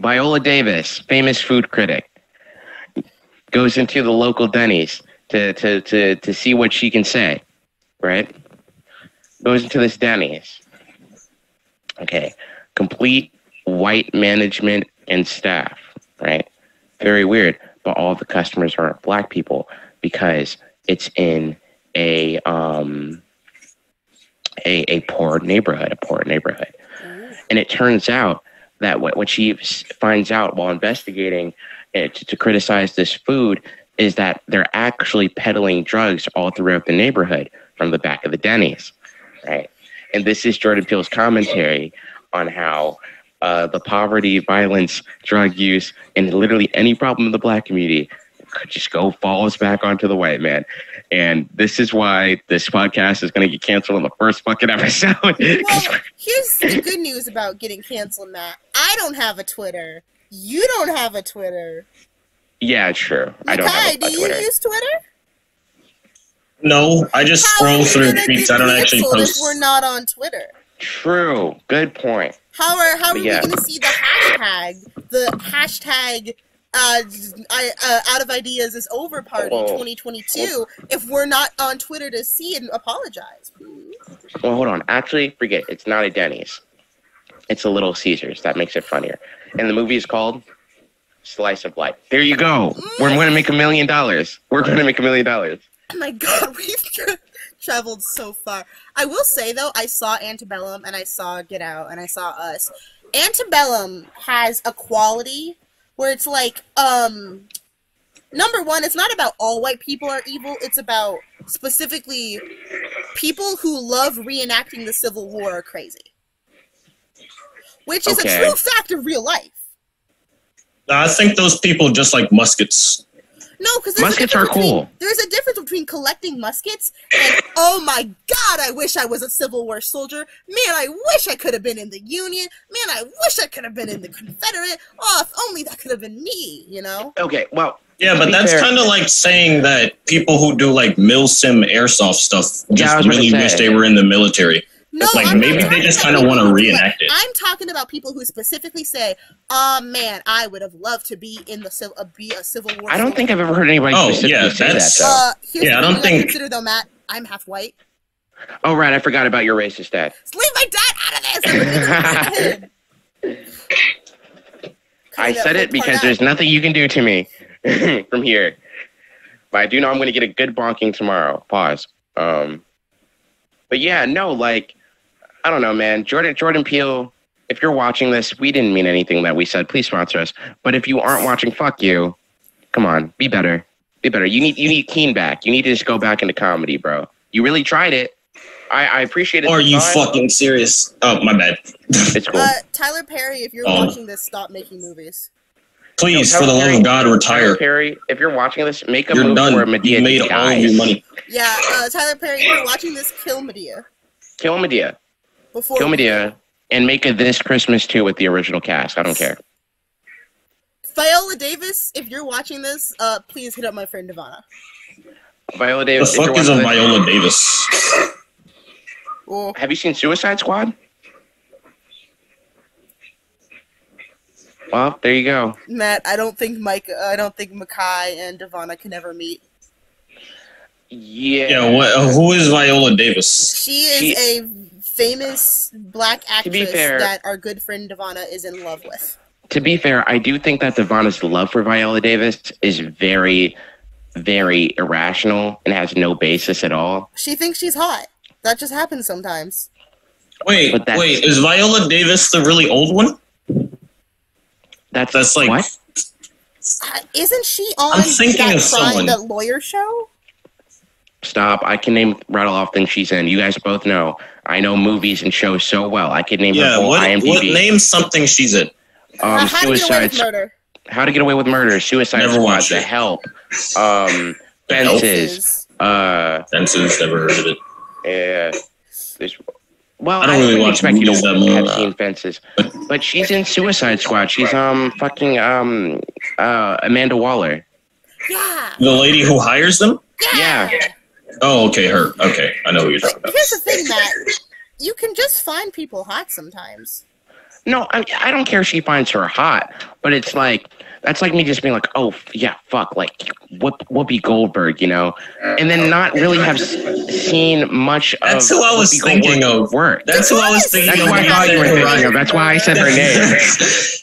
Speaker 1: Viola Davis, famous food critic, goes into the local Denny's to, to, to, to see what she can say, right? Goes into this Denny's. Okay. Complete white management and staff, right? Very weird. But all the customers are black people because it's in a um a, a poor neighborhood, a poor neighborhood. And it turns out that what, what she finds out while investigating uh, to, to criticize this food is that they're actually peddling drugs all throughout the neighborhood from the back of the Denny's, right? And this is Jordan Peele's commentary on how uh, the poverty, violence, drug use, and literally any problem in the black community just go falls back onto the white man. And this is why this podcast is going to get canceled on the first fucking episode.
Speaker 3: Well, here's the good news about getting canceled, Matt. I don't have a Twitter. You don't have a Twitter.
Speaker 1: Yeah, true. I don't have
Speaker 3: Michai,
Speaker 1: a,
Speaker 3: do
Speaker 1: a
Speaker 3: you
Speaker 1: Twitter.
Speaker 3: use Twitter?
Speaker 2: no, I just
Speaker 3: How
Speaker 2: scroll through tweets. I don't actually post.
Speaker 3: If we're not on Twitter.
Speaker 1: True. Good point.
Speaker 3: How are how are
Speaker 1: Yeah.
Speaker 3: we going to see the hashtag? The hashtag uh, I, uh, out of ideas is over party
Speaker 1: Oh.
Speaker 3: 2022 if we're not on Twitter to see and apologize.
Speaker 1: Well, hold on. Actually, forget. it. It's not a Denny's. It's a Little Caesars. That makes it funnier. And the movie is called Slice of Life. There you go. We're going to make a million dollars. We're going to make a million dollars.
Speaker 3: Oh my god, we've tra- traveled so far. I will say though, I saw Antebellum and I saw Get Out and I saw Us. Antebellum has a quality where it's like, um, number one, it's not about all white people are evil. It's about specifically people who love reenacting the Civil War are crazy, which is
Speaker 1: Okay.
Speaker 3: a true fact of real life.
Speaker 2: I think those people just like muskets.
Speaker 3: No, because
Speaker 1: Muskets are cool.
Speaker 3: There's a difference between collecting muskets and oh my god, I wish I was a Civil War soldier. Man, I wish I could have been in the Union. Man, I wish I could have been in the Confederate. Oh, if only that could have been me. You know?
Speaker 1: Okay, well,
Speaker 2: Yeah, but that's kind of like saying that people who do like mil sim airsoft stuff
Speaker 1: Yeah, I was
Speaker 2: just
Speaker 1: gonna
Speaker 2: really wish they were in the military.
Speaker 3: No,
Speaker 2: Like,
Speaker 3: I'm
Speaker 2: maybe they just kinda wanna reenact it.
Speaker 3: I'm talking about people who specifically say, "Oh man, I would have loved to be in the civ- uh, be a Civil War."
Speaker 1: I don't think I've ever heard anybody
Speaker 2: Oh,
Speaker 1: specifically
Speaker 2: yeah,
Speaker 1: say that,
Speaker 2: that's-
Speaker 1: though.
Speaker 3: Uh,
Speaker 2: Yeah, I don't
Speaker 3: thing you gotta
Speaker 2: think-
Speaker 3: consider though, Matt. I'm half white.
Speaker 1: oh, right. I forgot about your racist dad.
Speaker 3: Leave my dad out of this. I'm gonna be a kid.
Speaker 1: I
Speaker 3: Cut
Speaker 1: said it because there's nothing you can do to me from here. But I do know I'm going to get a good bonking tomorrow. Pause. Um, but yeah, no, like I don't know, man. Jordan Jordan Peele. If you're watching this, we didn't mean anything that we said. Please sponsor us. But if you aren't watching, fuck you. Come on, be better. Be better. You need you need Key back. You need to just go back into comedy, bro. You really tried it. I, I appreciate it.
Speaker 2: Are you
Speaker 1: Fine.
Speaker 2: fucking serious? Oh, my bad.
Speaker 1: It's cool.
Speaker 3: Uh, Tyler Perry, if you're
Speaker 2: Um,
Speaker 3: watching this, stop making movies.
Speaker 2: Please,
Speaker 1: No,
Speaker 2: for the
Speaker 1: Tyler
Speaker 2: love of God,
Speaker 1: Tyler
Speaker 2: retire.
Speaker 1: Perry, if you're watching this, make a
Speaker 2: You're
Speaker 1: move
Speaker 2: done.
Speaker 1: where Madea
Speaker 2: You made all of your money.
Speaker 3: Yeah, uh, Tyler Perry, if you're watching this, kill Madea
Speaker 1: Kill Madea.
Speaker 3: Before.
Speaker 1: Kill Madea and make it this Christmas too with the original cast. I don't care.
Speaker 3: Viola Davis, if you're watching this, uh, please hit up my friend Devana.
Speaker 1: Viola
Speaker 2: The
Speaker 1: Davis. The
Speaker 2: fuck is a
Speaker 1: this-
Speaker 2: Viola Davis?
Speaker 3: Well,
Speaker 1: Have you seen Suicide Squad? Well, there you go.
Speaker 3: Matt, I don't think Mike, I don't think Michai and Devana can ever meet.
Speaker 1: Yeah.
Speaker 2: Yeah, what, uh, who is Viola Davis?
Speaker 3: She is
Speaker 1: She-
Speaker 3: a famous black actress
Speaker 1: fair-
Speaker 3: that our good friend Devana is in love with.
Speaker 1: To be fair, I do think that Devana's love for Viola Davis is very, very irrational and has no basis at all.
Speaker 3: She thinks she's hot. That just happens sometimes.
Speaker 2: Wait,
Speaker 1: But that's-
Speaker 2: wait, is Viola Davis the really old one?
Speaker 1: That's
Speaker 2: That's like
Speaker 1: what?
Speaker 3: Uh, isn't she on
Speaker 2: I'm thinking
Speaker 3: that
Speaker 2: of
Speaker 3: crime,
Speaker 2: someone.
Speaker 3: that lawyer show?
Speaker 1: Stop. I can name rattle off things she's in. You guys both know. I know movies and shows so well. I could name her
Speaker 2: Yeah,
Speaker 1: whole
Speaker 2: what,
Speaker 1: IMDb.
Speaker 2: what name something she's in?
Speaker 3: Uh,
Speaker 1: Um,
Speaker 3: how to get away
Speaker 1: Suicide
Speaker 3: with murder?
Speaker 1: How to Get Away with Murder, Suicide
Speaker 2: Never
Speaker 1: Squad,
Speaker 2: watched
Speaker 1: The
Speaker 2: it.
Speaker 1: Help, um,
Speaker 2: The Help?
Speaker 1: Fences, uh,
Speaker 2: Fences, never heard of it.
Speaker 1: yeah. There's, well,
Speaker 2: I don't
Speaker 1: I,
Speaker 2: really
Speaker 1: wouldn't
Speaker 2: watch
Speaker 1: expect you
Speaker 2: movies
Speaker 1: to
Speaker 2: that much.
Speaker 1: have seen Fences, but she's in Suicide Squad. She's um fucking um uh Amanda Waller.
Speaker 3: Yeah.
Speaker 2: The lady who hires them?
Speaker 3: Yeah.
Speaker 1: Yeah.
Speaker 2: Oh, okay, her. Okay, I know who you're talking about.
Speaker 3: here's the thing, Matt. You can just find people hot sometimes.
Speaker 1: No, I, I don't care if she finds her hot, but it's like that's like me just being like, oh yeah, fuck, like Whoop, Whoopi Goldberg, you know, and then not really have seen much of.
Speaker 2: That's who I was
Speaker 1: Whoopi
Speaker 2: thinking
Speaker 1: Goldberg's
Speaker 2: of.
Speaker 1: work.
Speaker 2: That's who I was thinking
Speaker 1: That's
Speaker 2: of.
Speaker 1: who I
Speaker 2: when
Speaker 1: thought you were thinking of. That's why I said her name.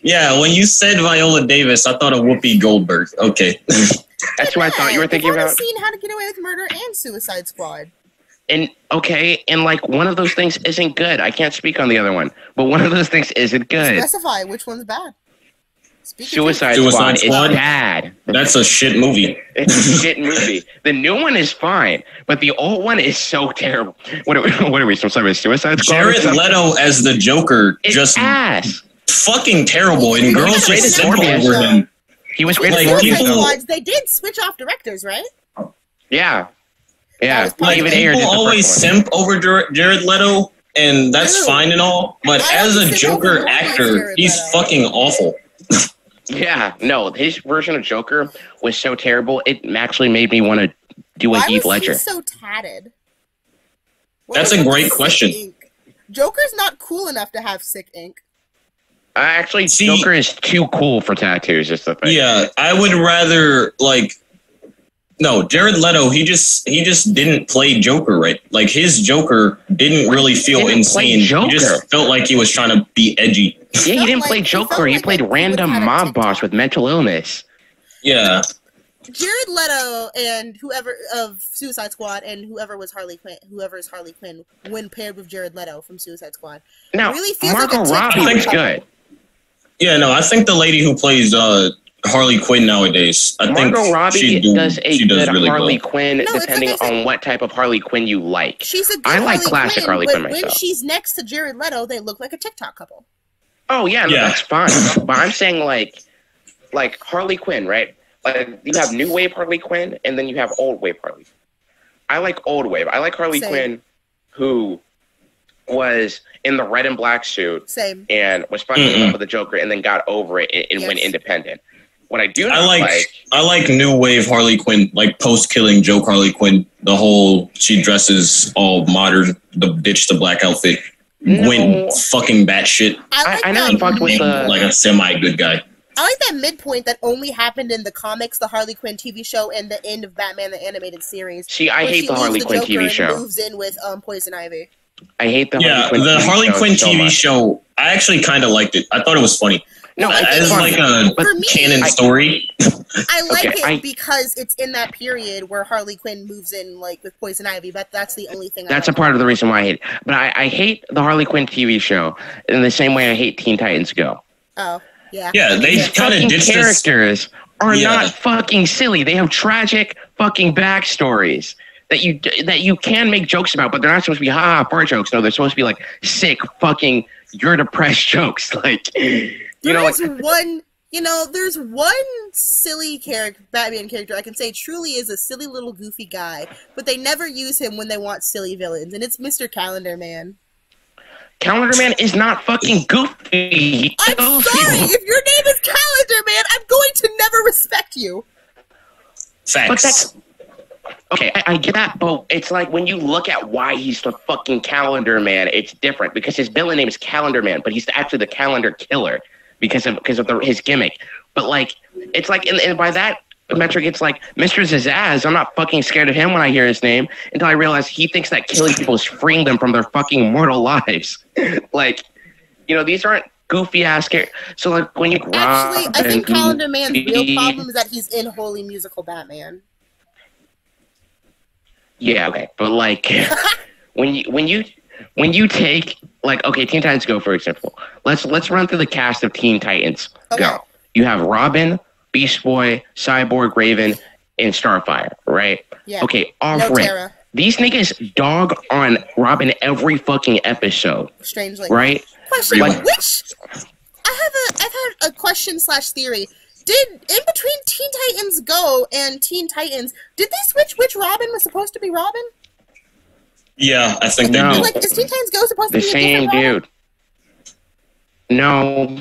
Speaker 2: yeah, when you said Viola Davis, I thought of Whoopi Goldberg. Okay.
Speaker 1: That's what I thought you were thinking about.
Speaker 3: I've
Speaker 1: about.
Speaker 3: seen How to Get Away with Murder and Suicide Squad.
Speaker 1: And okay, and like one of those things isn't good. I can't speak on the other one, but one of those things isn't good.
Speaker 3: Specify which one's bad. Speak your
Speaker 1: Suicide,
Speaker 2: Suicide
Speaker 1: Squad,
Speaker 2: Squad?
Speaker 1: is bad.
Speaker 2: That's a shit movie.
Speaker 1: It's a shit movie. The new one is fine, but the old one is so terrible. What are we? What are we? Some sort of Suicide Squad?
Speaker 2: Jared? Leto as the Joker,
Speaker 1: It's
Speaker 2: just
Speaker 1: ass.
Speaker 2: fucking terrible, and girls just
Speaker 3: great
Speaker 2: simp over him.
Speaker 1: He was
Speaker 3: truth.
Speaker 1: great.
Speaker 2: Like,
Speaker 1: at
Speaker 2: people-
Speaker 3: Squads, they did switch off directors, right?
Speaker 1: Yeah, yeah.
Speaker 2: Like
Speaker 1: David Ayer
Speaker 2: people
Speaker 1: the
Speaker 2: always simp over Jared Leto, and that's
Speaker 3: Ew.
Speaker 2: fine and all. But
Speaker 3: I
Speaker 2: as a
Speaker 3: always simp over
Speaker 2: Joker actor, he's
Speaker 3: Leto.
Speaker 2: fucking awful.
Speaker 1: Yeah, no, his version of Joker was so terrible. It actually made me want to do a
Speaker 3: Why
Speaker 1: Heath
Speaker 3: was
Speaker 1: Ledger.
Speaker 3: he so tatted? What
Speaker 2: That's a great question.
Speaker 3: ink? Joker's not cool enough to have sick ink.
Speaker 1: Uh, actually,
Speaker 2: See-
Speaker 1: Joker is too cool for tattoos. Is the thing.
Speaker 2: Yeah, I would rather like. No, Jared Leto. He just he just didn't play Joker right. Like his Joker didn't really feel
Speaker 1: Didn't play
Speaker 2: insane. He
Speaker 1: Joker.
Speaker 2: just felt like he was trying to be edgy.
Speaker 1: Yeah, he didn't
Speaker 3: like-
Speaker 1: play Joker. He
Speaker 3: like
Speaker 1: played
Speaker 3: he would've
Speaker 1: random
Speaker 3: had
Speaker 1: mob boss with mental illness.
Speaker 2: Yeah,
Speaker 3: Jared Leto and whoever of Suicide Squad and whoever was Harley Quinn, whoever is Harley Quinn, when paired with Jared Leto from Suicide Squad.
Speaker 1: Now,
Speaker 3: Really feels like
Speaker 1: Margot
Speaker 3: a
Speaker 1: Robbie
Speaker 3: TikTok
Speaker 1: was good.
Speaker 2: Yeah. No, I think the lady who plays uh Harley Quinn nowadays. I think
Speaker 1: Margot Robbie
Speaker 2: she do-
Speaker 1: does a
Speaker 2: she does
Speaker 1: good
Speaker 2: really
Speaker 1: Harley
Speaker 2: well.
Speaker 1: Quinn,
Speaker 3: No,
Speaker 1: depending
Speaker 3: like I said-
Speaker 1: on what type of Harley Quinn you like.
Speaker 3: She's a good
Speaker 1: I like
Speaker 3: Harley
Speaker 1: classic
Speaker 3: Quinn,
Speaker 1: Harley
Speaker 3: but
Speaker 1: Quinn
Speaker 3: when she's next to Jared Leto, they look like a TikTok couple.
Speaker 1: Oh yeah, no,
Speaker 2: Yeah.
Speaker 1: that's fine. but I'm saying like, like Harley Quinn, right? Like you have new wave Harley Quinn, and then you have old wave Harley. I like old wave. I like Harley
Speaker 3: Same.
Speaker 1: Quinn, who was in the red and black suit
Speaker 3: Same.
Speaker 1: and was fucking
Speaker 2: Mm-mm.
Speaker 1: love with the Joker, and then got over it and, and went independent. What I do not
Speaker 2: I like,
Speaker 1: like
Speaker 2: I like new wave Harley Quinn, like post killing Joe Harley Quinn. The whole she dresses all modern, the ditch the black outfit,
Speaker 1: No.
Speaker 2: went fucking batshit,
Speaker 3: I like
Speaker 1: I, I
Speaker 3: that.
Speaker 1: never fucked with uh,
Speaker 2: like a semi good guy.
Speaker 3: I like that midpoint that only happened in the comics, the Harley Quinn TV show, and the end of Batman the animated series.
Speaker 1: See, I hate
Speaker 3: she
Speaker 1: the
Speaker 3: leaves
Speaker 1: Harley Quinn
Speaker 3: Joker
Speaker 1: TV show.
Speaker 3: Moves in with um, Poison Ivy.
Speaker 1: I hate the
Speaker 2: yeah,
Speaker 1: Harley Quinn
Speaker 2: the Harley
Speaker 1: show
Speaker 2: Quinn
Speaker 1: so
Speaker 2: TV
Speaker 1: much.
Speaker 2: show. I actually kind of liked it. I thought it was funny.
Speaker 1: No,
Speaker 3: I think
Speaker 2: As
Speaker 3: it's
Speaker 2: like a
Speaker 1: But
Speaker 3: For me,
Speaker 2: canon
Speaker 1: I-
Speaker 2: story.
Speaker 3: I like
Speaker 1: Okay,
Speaker 3: it
Speaker 1: I-
Speaker 3: because it's in that period where Harley Quinn moves in like with Poison Ivy, but that's the only thing.
Speaker 1: That's a part of the reason why I hate it. But I, I hate the Harley Quinn TV show in the same way I hate Teen Titans Go.
Speaker 3: Oh, yeah.
Speaker 2: Yeah, they
Speaker 3: Yeah.
Speaker 2: kind of
Speaker 1: fucking
Speaker 2: ditched this.
Speaker 1: characters are
Speaker 2: Yeah.
Speaker 1: not fucking silly. They have tragic fucking backstories that you that you can make jokes about, but they're not supposed to be ha ha fart jokes. No, they're supposed to be like sick fucking you're depressed jokes. Like you know, like
Speaker 3: There's one, you know, there's one silly character, Batman character I can say truly is a silly little goofy guy, but they never use him when they want silly villains, and it's Mr. Calendar Man.
Speaker 1: Calendar Man is not fucking goofy.
Speaker 3: I'm
Speaker 1: kills
Speaker 3: sorry,
Speaker 1: people.
Speaker 3: if your name is Calendar Man, I'm going to never respect you.
Speaker 2: Facts.
Speaker 1: Okay. I, I get that, but it's like when you look at why he's the fucking Calendar Man, it's different because his villain name is Calendar Man, but he's actually the Calendar Killer because of because of the, his gimmick. But like, it's like, and, and by that metric, it's like Mr. Zsasz. I'm not fucking scared of him when I hear his name until I realize he thinks that killing people is freeing them from their fucking mortal lives. like, you know, these aren't goofy ass characters. So like when you
Speaker 3: Actually, I think Calendar Man's real problem is that he's in Holy Musical Batman.
Speaker 1: Yeah, okay, but like when you when you when you take like okay, Teen Titans Go for example. Let's let's run through the cast of Teen Titans
Speaker 3: Okay.
Speaker 1: Go. You have Robin, Beast Boy, Cyborg, Raven, and Starfire, right?
Speaker 3: Yeah.
Speaker 1: Okay, off
Speaker 3: No
Speaker 1: rip. These niggas dog on Robin every fucking episode,
Speaker 3: strangely.
Speaker 1: right?
Speaker 3: Question:
Speaker 1: Like-
Speaker 3: Which I have a I've had a question slash theory. Did in between Teen Titans Go and Teen Titans, did they switch which Robin was supposed to be Robin?
Speaker 2: yeah, I think they
Speaker 1: No.
Speaker 2: did.
Speaker 3: Like, is Teen Titans Go supposed to
Speaker 1: The
Speaker 3: be a
Speaker 1: same
Speaker 3: Robin?
Speaker 1: dude. No,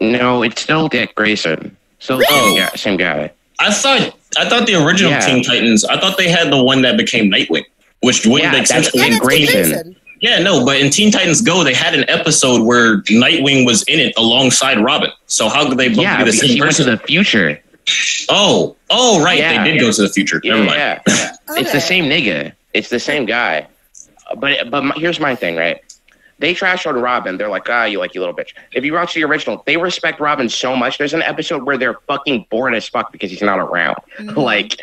Speaker 1: no, it's still Dick Grayson. Still the same
Speaker 2: Really?
Speaker 1: guy. Same guy.
Speaker 2: I thought I thought the original
Speaker 1: Yeah.
Speaker 2: Teen Titans. I thought they had the one that became Nightwing, which wouldn't
Speaker 1: Yeah,
Speaker 2: make sense.
Speaker 1: that's
Speaker 2: to
Speaker 3: Yeah,
Speaker 2: me.
Speaker 3: Dick
Speaker 1: Grayson.
Speaker 3: Grayson.
Speaker 2: Yeah, no, but in Teen Titans Go, they had an episode where Nightwing was in it alongside Robin. So how could they both
Speaker 1: Yeah,
Speaker 2: be the same
Speaker 1: he went to the future.
Speaker 2: oh, oh, right,
Speaker 1: Yeah.
Speaker 2: they did go to the future. Never mind.
Speaker 1: Yeah, yeah. it's the same nigga. It's the same guy. But but my, here's my thing, right? They trash on Robin. They're like, ah, you like you little bitch. If you watch the original, they respect Robin so much. There's an episode where they're fucking bored as fuck because he's not around.
Speaker 3: Mhm.
Speaker 1: Like,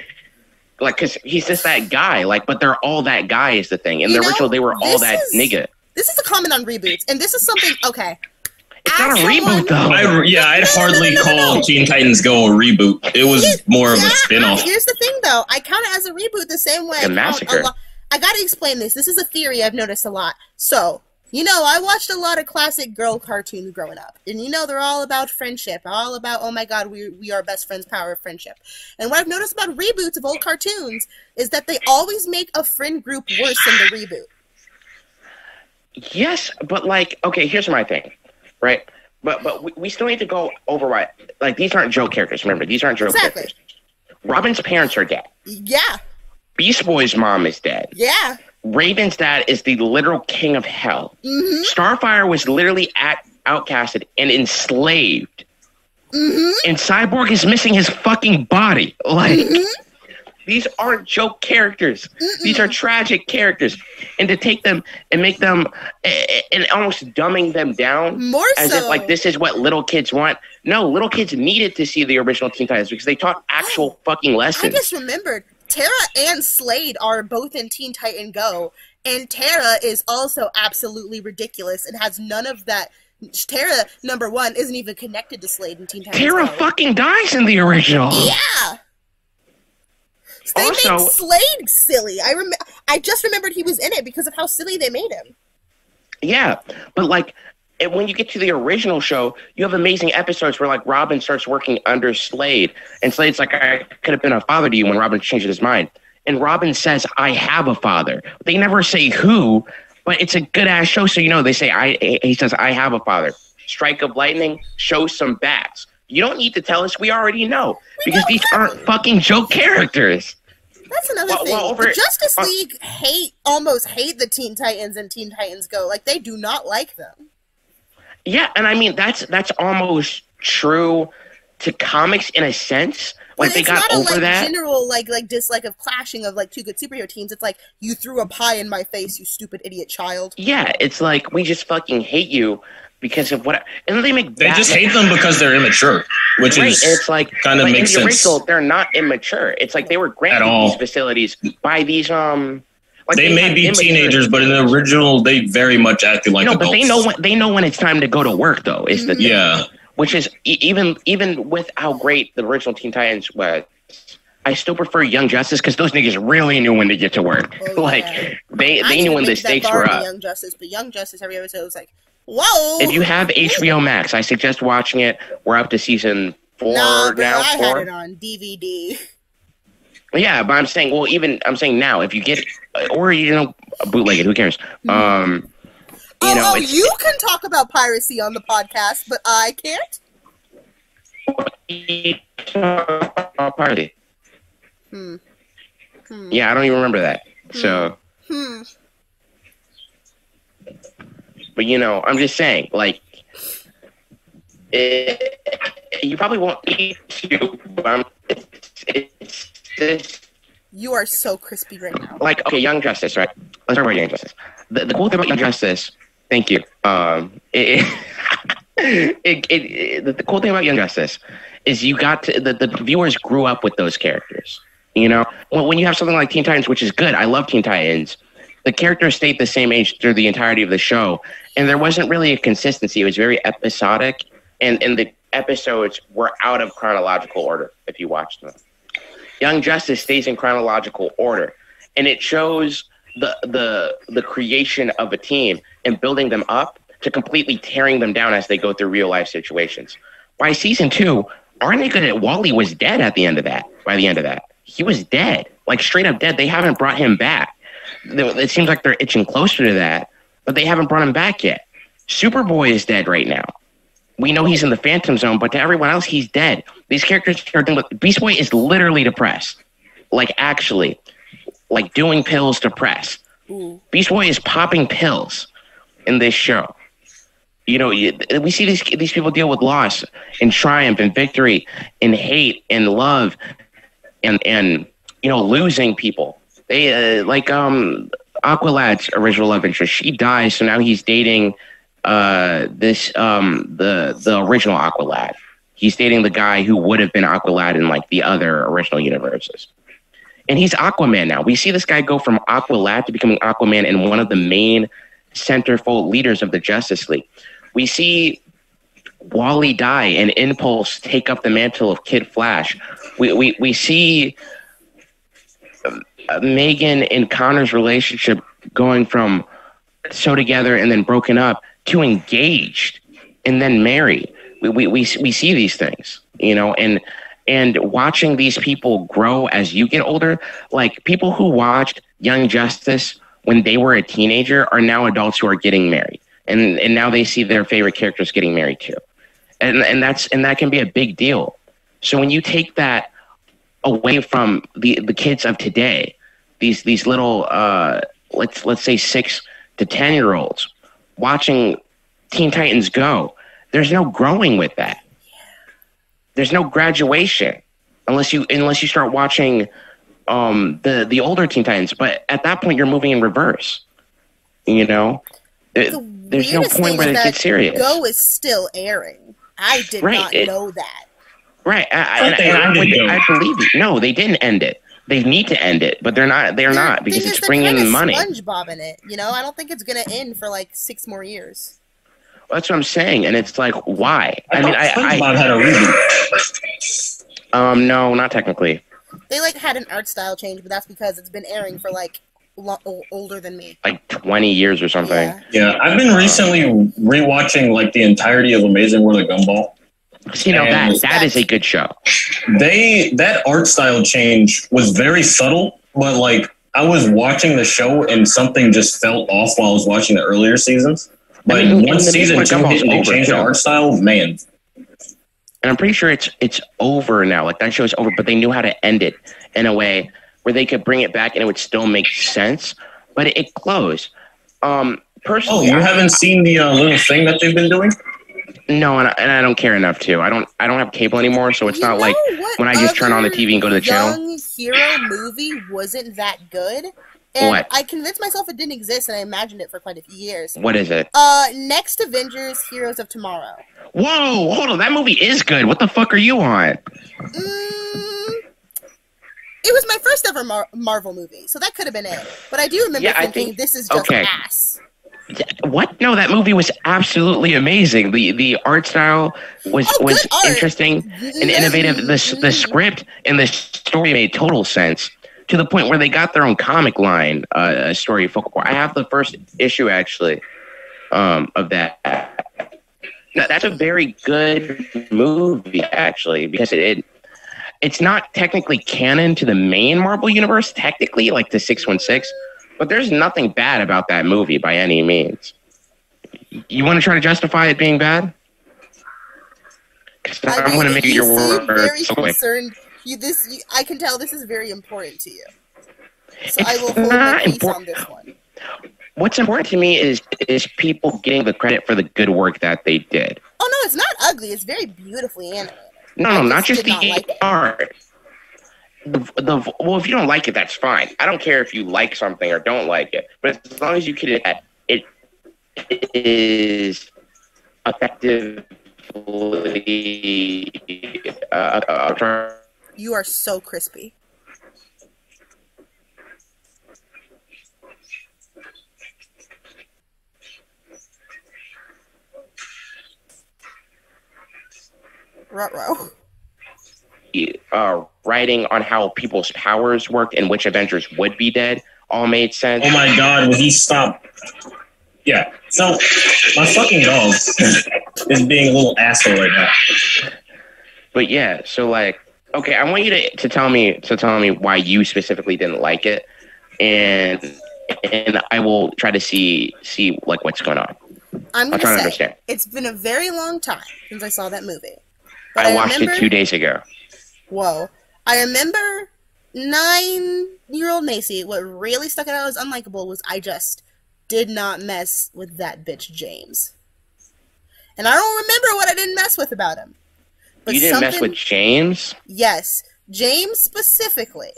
Speaker 1: like, cause he's just that guy. Like, but they're all that guy is the thing. In
Speaker 3: You
Speaker 1: the
Speaker 3: know,
Speaker 1: original, they were all
Speaker 3: this
Speaker 1: that
Speaker 3: is-
Speaker 1: nigga.
Speaker 3: This is a comment on reboots, and this is something. Okay,
Speaker 1: It's not a
Speaker 3: someone-
Speaker 1: reboot though.
Speaker 2: I, yeah, I'd
Speaker 3: No, no, no,
Speaker 2: hardly
Speaker 3: no, no,
Speaker 2: call
Speaker 3: no.
Speaker 2: Teen Titans Go a reboot. It was
Speaker 3: Yeah,
Speaker 2: more of
Speaker 3: yeah,
Speaker 2: a spin-off.
Speaker 3: Here's the thing, though. I count it as a reboot the same way. I
Speaker 1: The massacre.
Speaker 3: A lot. I gotta explain this. This is a theory I've noticed a lot. So, you know, I watched a lot of classic girl cartoons growing up, and you know they're all about friendship, all about oh my god, we we are best friends, power of friendship. And what I've noticed about reboots of old cartoons is that they always make a friend group worse than the reboot.
Speaker 1: Yes, but like, okay, here's my thing, right? But but we, we still need to go over what like these aren't joke characters. Remember, these aren't joke
Speaker 3: Exactly.
Speaker 1: characters. Robin's parents are dead.
Speaker 3: Yeah,
Speaker 1: Beast Boy's mom is dead.
Speaker 3: yeah.
Speaker 1: Raven's dad is the literal king of hell.
Speaker 3: Mhm.
Speaker 1: Starfire was literally at outcasted and enslaved.
Speaker 3: Mhm.
Speaker 1: And Cyborg is missing his fucking body. Like
Speaker 3: Mhm.
Speaker 1: these aren't joke characters. These are tragic characters. And to take them and make them and almost dumbing them down
Speaker 3: More
Speaker 1: as
Speaker 3: so.
Speaker 1: if like this is what little kids want. No, little kids needed to see the original Teen Titans because they taught actual fucking lessons.
Speaker 3: I just remembered Tara and Slade are both in Teen Titan Go, and Tara is also absolutely ridiculous and has none of that. Tara, number one, isn't even connected to Slade in Teen Titans
Speaker 1: Tara
Speaker 3: Go.
Speaker 1: fucking dies in the original.
Speaker 3: Yeah. They
Speaker 1: Also-
Speaker 3: made Slade silly. I rem- I just remembered he was in it because of how silly they made him.
Speaker 1: Yeah, but like and when you get to the original show, you have amazing episodes where like Robin starts working under Slade, and Slade's like, "I could have been a father to you." When Robin changes his mind, and Robin says, "I have a father." They never say who, but it's a good ass show, so you know they say, "I." He says, "I have a father." Strike of lightning, show some bats. You don't need to tell us; we already know because
Speaker 3: know
Speaker 1: these aren't fucking joke characters.
Speaker 3: That's another
Speaker 1: Well,
Speaker 3: thing.
Speaker 1: well, over-
Speaker 3: the Justice
Speaker 1: uh,
Speaker 3: League hate almost hate the Teen Titans and Teen Titans Go. Like they do not like them.
Speaker 1: Yeah, and I mean that's that's almost true to comics in a sense. Like
Speaker 3: But
Speaker 1: they got
Speaker 3: not a
Speaker 1: over
Speaker 3: like
Speaker 1: that.
Speaker 3: general like like dislike of clashing of like two good superhero teams. It's like you threw a pie in my face, you stupid idiot child.
Speaker 1: yeah, it's like we just fucking hate you because of what. And then they make
Speaker 2: They just
Speaker 1: Batman-
Speaker 2: hate them because they're immature, which
Speaker 1: Right,
Speaker 2: is
Speaker 1: and it's like
Speaker 2: kinda
Speaker 1: but
Speaker 2: makes
Speaker 1: in the
Speaker 2: sense.
Speaker 1: original, they're not immature. It's like they were granted these facilities by these um. Like
Speaker 2: they may be teenagers, but in the original, they very much acted like
Speaker 1: no,
Speaker 2: adults.
Speaker 1: but they know when they know when it's time to go to work. Though is the mm-hmm. thing.
Speaker 2: Yeah,
Speaker 1: which is e- even even with how great the original Teen Titans was. I still prefer Young Justice because those niggas really knew when to get to work.
Speaker 3: Oh,
Speaker 1: like
Speaker 3: yeah.
Speaker 1: they
Speaker 3: I
Speaker 1: they knew when the
Speaker 3: make that
Speaker 1: stakes were
Speaker 3: to
Speaker 1: up.
Speaker 3: Young Justice, but Young Justice every episode was like, whoa.
Speaker 1: If you have HBO Max, I suggest watching it. We're up to season four
Speaker 3: nah, bro,
Speaker 1: now.
Speaker 3: I
Speaker 1: four.
Speaker 3: had it on DVD.
Speaker 1: Yeah, but I'm saying, well, even I'm saying now, if you get, or you know, bootleg it. Who cares? Um, you
Speaker 3: oh,
Speaker 1: know,
Speaker 3: oh, you can talk about piracy on the podcast, but I can't.
Speaker 1: Party.
Speaker 3: Hmm. Hmm.
Speaker 1: Yeah, I don't even remember that. So,
Speaker 3: Hmm.
Speaker 1: but you know, I'm just saying, like, it, you probably won't need to, but I'm, it's, it's, it's
Speaker 3: You are so crispy right now.
Speaker 1: like okay, Young Justice, right? Let's talk about Young Justice. The, the cool thing about Young Justice, thank you. Um, it, it, it, it, the, the cool thing about Young Justice is you got to, the the viewers grew up with those characters. You know, when, when you have something like Teen Titans, which is good, I love Teen Titans. The characters stayed the same age through the entirety of the show, and there wasn't really a consistency. It was very episodic, and and the episodes were out of chronological order if you watched them. Young Justice stays in chronological order, and it shows the the the creation of a team and building them up to completely tearing them down as they go through real life situations. By season two, aren't they good at Wally was dead at the end of that? By the end of that, he was dead, like straight up dead. They haven't brought him back. It seems like they're itching closer to that, but they haven't brought him back yet. Superboy is dead right now. We know he's in the Phantom Zone, but to everyone else, he's dead. These characters are doing. Beast Boy is literally depressed, like actually, like doing pills depressed.
Speaker 3: Ooh.
Speaker 1: Beast Boy is popping pills in this show. You know, you, we see these these people deal with loss and triumph and victory and hate and love and and you know losing people. They uh, like um Aqualad's original love interest. She dies, so now he's dating uh this um the the original Aqualad. He's dating the guy who would have been Aqualad in like the other original universes and he's Aquaman now. We see this guy go from Aqualad to becoming Aquaman and one of the main centerfold leaders of the Justice League. We see Wally die and Impulse take up the mantle of Kid Flash. We we we see um, uh, Megan and Connor's relationship going from so together and then broken up to engaged and then married. We we we, we see these things, you know, and and watching these people grow as you get older, like people who watched Young Justice when they were a teenager are now adults who are getting married. And and now they see their favorite characters getting married too. And and that's and that can be a big deal. So when you take that away from the the kids of today, these these little uh let's let's say 6 to 10 year olds watching Teen Titans Go, there's no growing with that there's no graduation unless you unless you start watching um the the older Teen Titans. But at that point, you're moving in reverse. You know, It-
Speaker 3: The
Speaker 1: there's no point
Speaker 3: where
Speaker 1: where
Speaker 3: is
Speaker 1: it gets serious.
Speaker 3: Go is still airing. I did
Speaker 1: Right,
Speaker 3: not
Speaker 1: it-
Speaker 3: know that.
Speaker 1: Right, I, I,
Speaker 2: thought
Speaker 1: and,
Speaker 2: they
Speaker 1: I, would, I believe you. No, they didn't end it. They need to end it, but they're not. They're not because
Speaker 3: thing
Speaker 1: it's bringing in money.
Speaker 3: SpongeBob in it, you know. I don't think it's gonna end for like six more years.
Speaker 1: That's what I'm saying, and it's like, why?
Speaker 2: I,
Speaker 1: I mean, I,
Speaker 2: thought SpongeBob
Speaker 1: I,
Speaker 2: had a reboot.
Speaker 1: um, no, not technically.
Speaker 3: They like had an art style change, but that's because it's been airing for like lo- o- older than me.
Speaker 1: Like 20 years or something.
Speaker 3: Yeah.
Speaker 2: Yeah, I've been recently rewatching like the entirety of Amazing World of Gumball.
Speaker 1: You know
Speaker 2: And-
Speaker 1: that that is a good show.
Speaker 2: They that art style change was very subtle, but like I was watching the show and something just felt off while I was watching the earlier seasons. But
Speaker 1: I mean,
Speaker 2: once season two hit and they changed the art style, man,
Speaker 1: and I'm pretty sure it's it's over now. Like that show is over, but they knew how to end it in a way where they could bring it back and it would still make sense. But it, it closed. Um,
Speaker 2: Oh,
Speaker 1: personally,
Speaker 2: you
Speaker 1: I-
Speaker 2: haven't seen the uh, little thing that they've been doing?
Speaker 1: No, and I, and I don't care enough to. I don't I don't have cable anymore, so it's
Speaker 3: You
Speaker 1: not like when I just turn on the TV and go to the channel.
Speaker 3: Young hero movie wasn't that good, and
Speaker 1: What?
Speaker 3: I convinced myself it didn't exist, and I imagined it for quite a few years.
Speaker 1: What is it?
Speaker 3: Uh, next Avengers: Heroes of Tomorrow.
Speaker 1: Whoa, hold on, that movie is good. What the fuck are you on?
Speaker 3: Mm, it was my first ever Mar- Marvel movie, so that could have been it. But I do remember
Speaker 1: Yeah, I
Speaker 3: thinking
Speaker 1: think-
Speaker 3: this is just
Speaker 1: okay.
Speaker 3: ass.
Speaker 1: What? No, that movie was absolutely amazing. The the art style was
Speaker 3: Oh,
Speaker 1: was
Speaker 3: art.
Speaker 1: interesting and innovative. The the script and the story made total sense to the point where they got their own comic line, uh, a story focal point. I have the first issue actually um, of that. Now, that's a very good movie actually because it, it it's not technically canon to the main Marvel universe technically like the 616 but there's nothing bad about that movie by any means. You want to try to justify it being bad?
Speaker 3: I
Speaker 1: I'm
Speaker 3: mean,
Speaker 1: going to make
Speaker 3: you
Speaker 1: your
Speaker 3: seem very concerned. You this you, I can tell this is very important to you. So I will hold my peace on this one.
Speaker 1: What's important to me is is people getting the credit for the good work that they did.
Speaker 3: Oh no, it's not ugly. It's very beautifully animated.
Speaker 1: No,
Speaker 3: I
Speaker 1: no, not
Speaker 3: just
Speaker 1: just the
Speaker 3: not like it.
Speaker 1: The, the well, if you don't like it, that's fine. I don't care if you like something or don't like it, but as long as you can it, it is effectively. Uh, uh,
Speaker 3: You are so crispy. Ruh-roh.
Speaker 1: uh, writing on how people's powers worked and which Avengers would be dead all made sense.
Speaker 2: Oh my god, will he stop? Yeah. So my fucking dog is being a little asshole right now.
Speaker 1: But yeah, so like, okay, I want you to, to tell me to tell me why you specifically didn't like it, and and I will try to see see like what's going on.
Speaker 3: I'm
Speaker 1: I'm
Speaker 3: gonna
Speaker 1: trying to
Speaker 3: say
Speaker 1: understand.
Speaker 3: it's been a very long time since I saw that movie. But
Speaker 1: I watched
Speaker 3: remember,
Speaker 1: it two days ago.
Speaker 3: Whoa. I remember nine year old Macy, what really stuck out as unlikable was I just did not mess with that bitch James. And I don't remember what I didn't mess with about him.
Speaker 1: But you didn't mess with James.
Speaker 3: Yes. James specifically.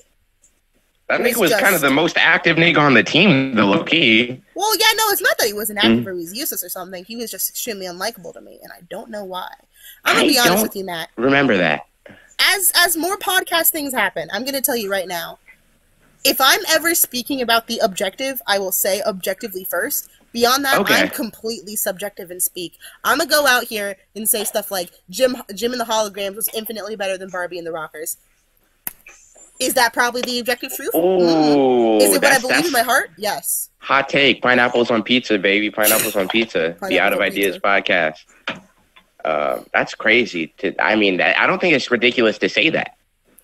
Speaker 1: That
Speaker 3: It
Speaker 1: nigga
Speaker 3: was
Speaker 1: was kind of the most active nigga on the team, the low key.
Speaker 3: Well, yeah, no, it's not that he wasn't active
Speaker 1: Mhm.
Speaker 3: or he was useless or something. He was just extremely unlikable to me, and I don't know why. I'm gonna
Speaker 1: I
Speaker 3: be honest with you, Matt.
Speaker 1: Remember that.
Speaker 3: As as more podcast things happen, I'm gonna tell you right now. If I'm ever speaking about the objective, I will say objectively first. Beyond that,
Speaker 1: Okay.
Speaker 3: I'm completely subjective and speak. I'm gonna go out here and say stuff like Jem Jem and the Holograms was infinitely better than Barbie and the Rockers. Is that probably the objective truth? Mm. Is it what I believe in my heart? Yes.
Speaker 1: hot take. Pineapples on pizza, baby. Pineapples on pizza. the Out of Ideas
Speaker 3: pizza.
Speaker 1: podcast. Uh, that's crazy. To I mean, I don't think it's ridiculous to say that.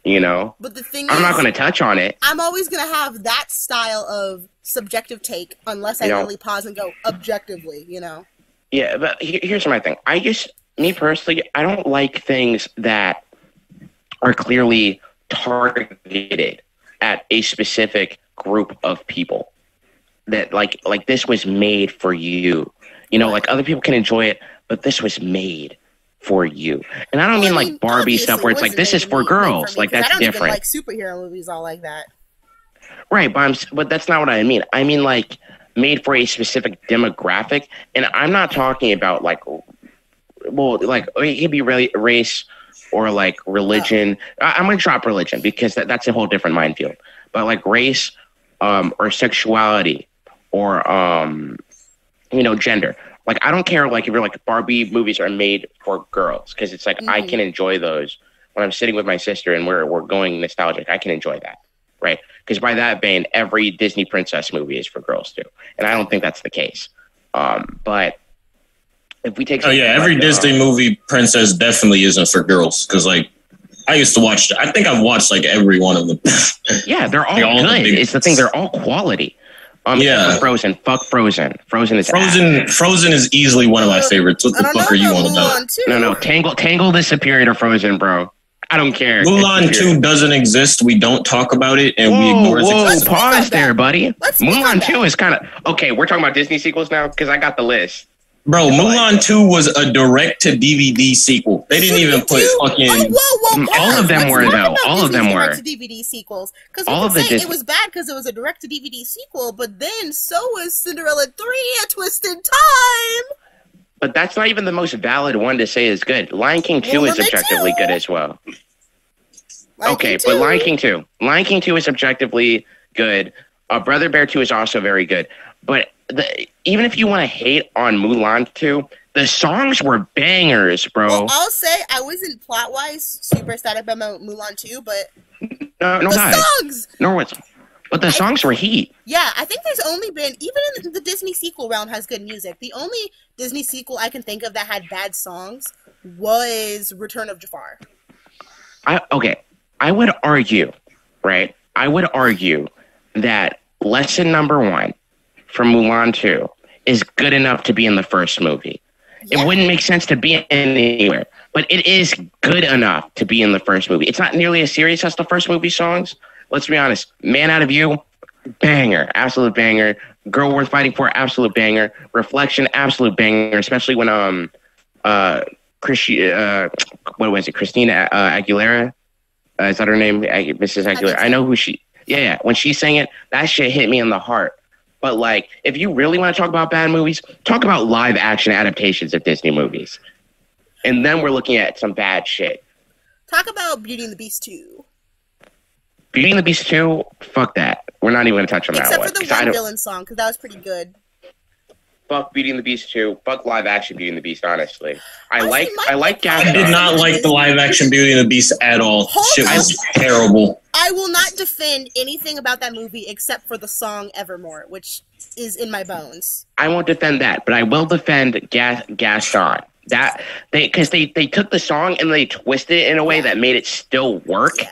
Speaker 1: You know,
Speaker 3: But the thing
Speaker 1: I'm
Speaker 3: is,
Speaker 1: not going to touch on it.
Speaker 3: I'm always gonna have that style of subjective take unless I
Speaker 1: You know-
Speaker 3: really pause and go objectively. You know.
Speaker 1: Yeah, but here's my thing. I just, me personally, I don't like things that are clearly targeted at a specific group of people. That like, like this was made for you. You know, like other people can enjoy it, but this was made for you. And I don't mean
Speaker 3: I
Speaker 1: like
Speaker 3: mean,
Speaker 1: Barbie stuff where it's like this is for girls.
Speaker 3: me,
Speaker 1: Like that's different.
Speaker 3: like superhero movies all like that.
Speaker 1: Right, but I'm but that's not what I mean. I mean like made for a specific demographic, and I'm not talking about like, well, like it could be really race or like religion. I, I'm gonna drop religion because that, that's a whole different minefield. But like race, um, or sexuality, or um, you know, gender. Like I don't care. Like if you're like Barbie movies are made for girls because it's like I
Speaker 3: Mhm.
Speaker 1: can enjoy those when I'm sitting with my sister and we're we're going nostalgic. I can enjoy that right? Because by that vein, every Disney princess movie is for girls too, and I don't think that's the case. Um, but if we take,
Speaker 2: Oh yeah, every
Speaker 1: like,
Speaker 2: Disney
Speaker 1: um,
Speaker 2: movie princess definitely isn't for girls because like I used to watch. I think I've watched like every one of them.
Speaker 1: yeah, they're all
Speaker 2: They're all the
Speaker 1: good.
Speaker 2: big
Speaker 1: it's the thing; they're all quality. Um,
Speaker 2: Yeah.
Speaker 1: except Frozen. Fuck Frozen. Frozen is ass.
Speaker 2: Frozen, Frozen is easily one of my favorites. What the
Speaker 3: don't know
Speaker 2: fuck are you on about?
Speaker 3: Mulan too.
Speaker 1: No, no, Tangle. Tangled is superior to Frozen, bro. I don't care.
Speaker 2: Mulan
Speaker 1: It's
Speaker 2: two doesn't exist. We don't talk about it, and we
Speaker 1: Whoa,
Speaker 2: ignore its
Speaker 1: whoa,
Speaker 2: existence.
Speaker 1: pause there, buddy.
Speaker 3: Let's
Speaker 1: Mulan
Speaker 3: that.
Speaker 1: 2 is kind of okay. We're talking about Disney sequels now because I got the list.
Speaker 2: Bro,
Speaker 1: It's like-
Speaker 2: Mulan two was a direct to DVD sequel. They didn't even put
Speaker 3: Two?
Speaker 2: fucking.
Speaker 3: Oh, whoa, whoa,
Speaker 1: Mm, all of them were, though.
Speaker 3: about
Speaker 1: All of them were.
Speaker 3: direct-to-DVD sequels because
Speaker 1: All of the
Speaker 3: say it was bad because it was a direct-to-DVD sequel, but then so was Cinderella three: A Twist in Time.
Speaker 1: But that's not even the most valid one to say is good. Lion King 2
Speaker 3: Well,
Speaker 1: is objectively
Speaker 3: 2.
Speaker 1: good as well.
Speaker 3: Lion
Speaker 1: okay, but Lion King 2. Lion King 2 is objectively good. Uh, Brother Bear 2 is also very good. But the, even if you want to hate on Mulan 2, the songs were bangers, bro.
Speaker 3: Well, I'll say I wasn't plot-wise super ecstatic about Mulan 2, but
Speaker 1: no, no,
Speaker 3: the
Speaker 1: guys.
Speaker 3: songs.
Speaker 1: Nor was. But the songs were heat.
Speaker 3: Yeah, I think there's only been even in the Disney sequel realm has good music. The only Disney sequel I can think of that had bad songs was Return of Jafar.
Speaker 1: I okay. I would argue, right? I would argue that lesson number one from Mulan 2 is good enough to be in the first movie.
Speaker 3: Yeah.
Speaker 1: It wouldn't make sense to be anywhere, but it is good enough to be in the first movie. It's not nearly as serious as the first movie songs. Let's be honest. Man Out of You, banger, absolute banger. Girl Worth Fighting For, absolute banger. Reflection, absolute banger, especially when um uh Christi- uh what was it? Christina uh, Aguilera. Uh, is that her name? Mrs. Aguilera. I know who she. Yeah, yeah. When she sang it, that shit hit me in the heart. But like, if you really want to talk about bad movies, talk about live action adaptations of Disney movies, and then we're looking at some bad shit.
Speaker 3: Talk about Beauty and the Beast 2.
Speaker 1: Beauty and the Beast two, fuck that. We're not even gonna touch on that
Speaker 3: Except for the one villain song, because that was pretty good.
Speaker 1: Fuck Beauty and the Beast two. Fuck live action Beauty and the Beast. Honestly, I
Speaker 3: Honestly,
Speaker 1: like
Speaker 3: my-
Speaker 1: I like
Speaker 2: I did not like the live action Beauty and the Beast at all.
Speaker 3: Hold
Speaker 2: Shit
Speaker 3: on.
Speaker 2: was terrible.
Speaker 3: I will not defend anything about that movie except for the song Evermore, which is in my bones.
Speaker 1: I won't defend that, but I will defend Gas- Gaston. That they because they they took the song and they twisted it in a way that made it still work.
Speaker 3: Yeah.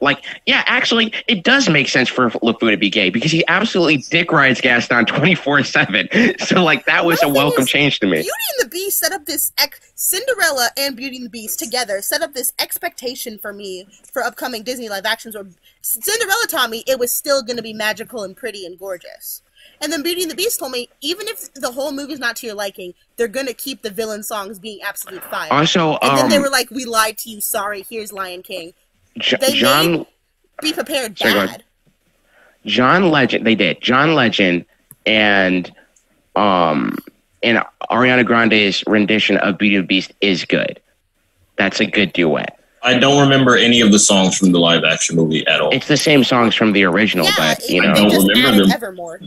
Speaker 1: Like, yeah, actually, it does make sense for LeFou to be gay because he absolutely dick rides Gaston twenty four seven. So like that was a welcome change to me.
Speaker 3: Beauty and the Beast set up this ex- Cinderella and Beauty and the Beast together set up this expectation for me for upcoming Disney live actions. Where Cinderella taught me it was still going to be magical and pretty and gorgeous, and then Beauty and the Beast told me even if the whole movie's not to your liking, they're going to keep the villain songs being absolute fire.
Speaker 1: Also,
Speaker 3: and then
Speaker 1: um,
Speaker 3: they were like, "We lied to you. Sorry. Here's Lion King.
Speaker 1: J-
Speaker 3: they
Speaker 1: John
Speaker 3: made- Be prepared."
Speaker 1: Sorry, go
Speaker 3: Bad.
Speaker 1: ahead. John Legend, they did. John Legend and um and Ariana Grande's rendition of Beauty and the Beast is good. That's a good duet.
Speaker 2: I don't remember any of the songs from the live action movie at all.
Speaker 1: It's the same songs from the original,
Speaker 3: Yeah,
Speaker 1: but you know.
Speaker 3: they
Speaker 2: don't remember them.
Speaker 3: Evermore.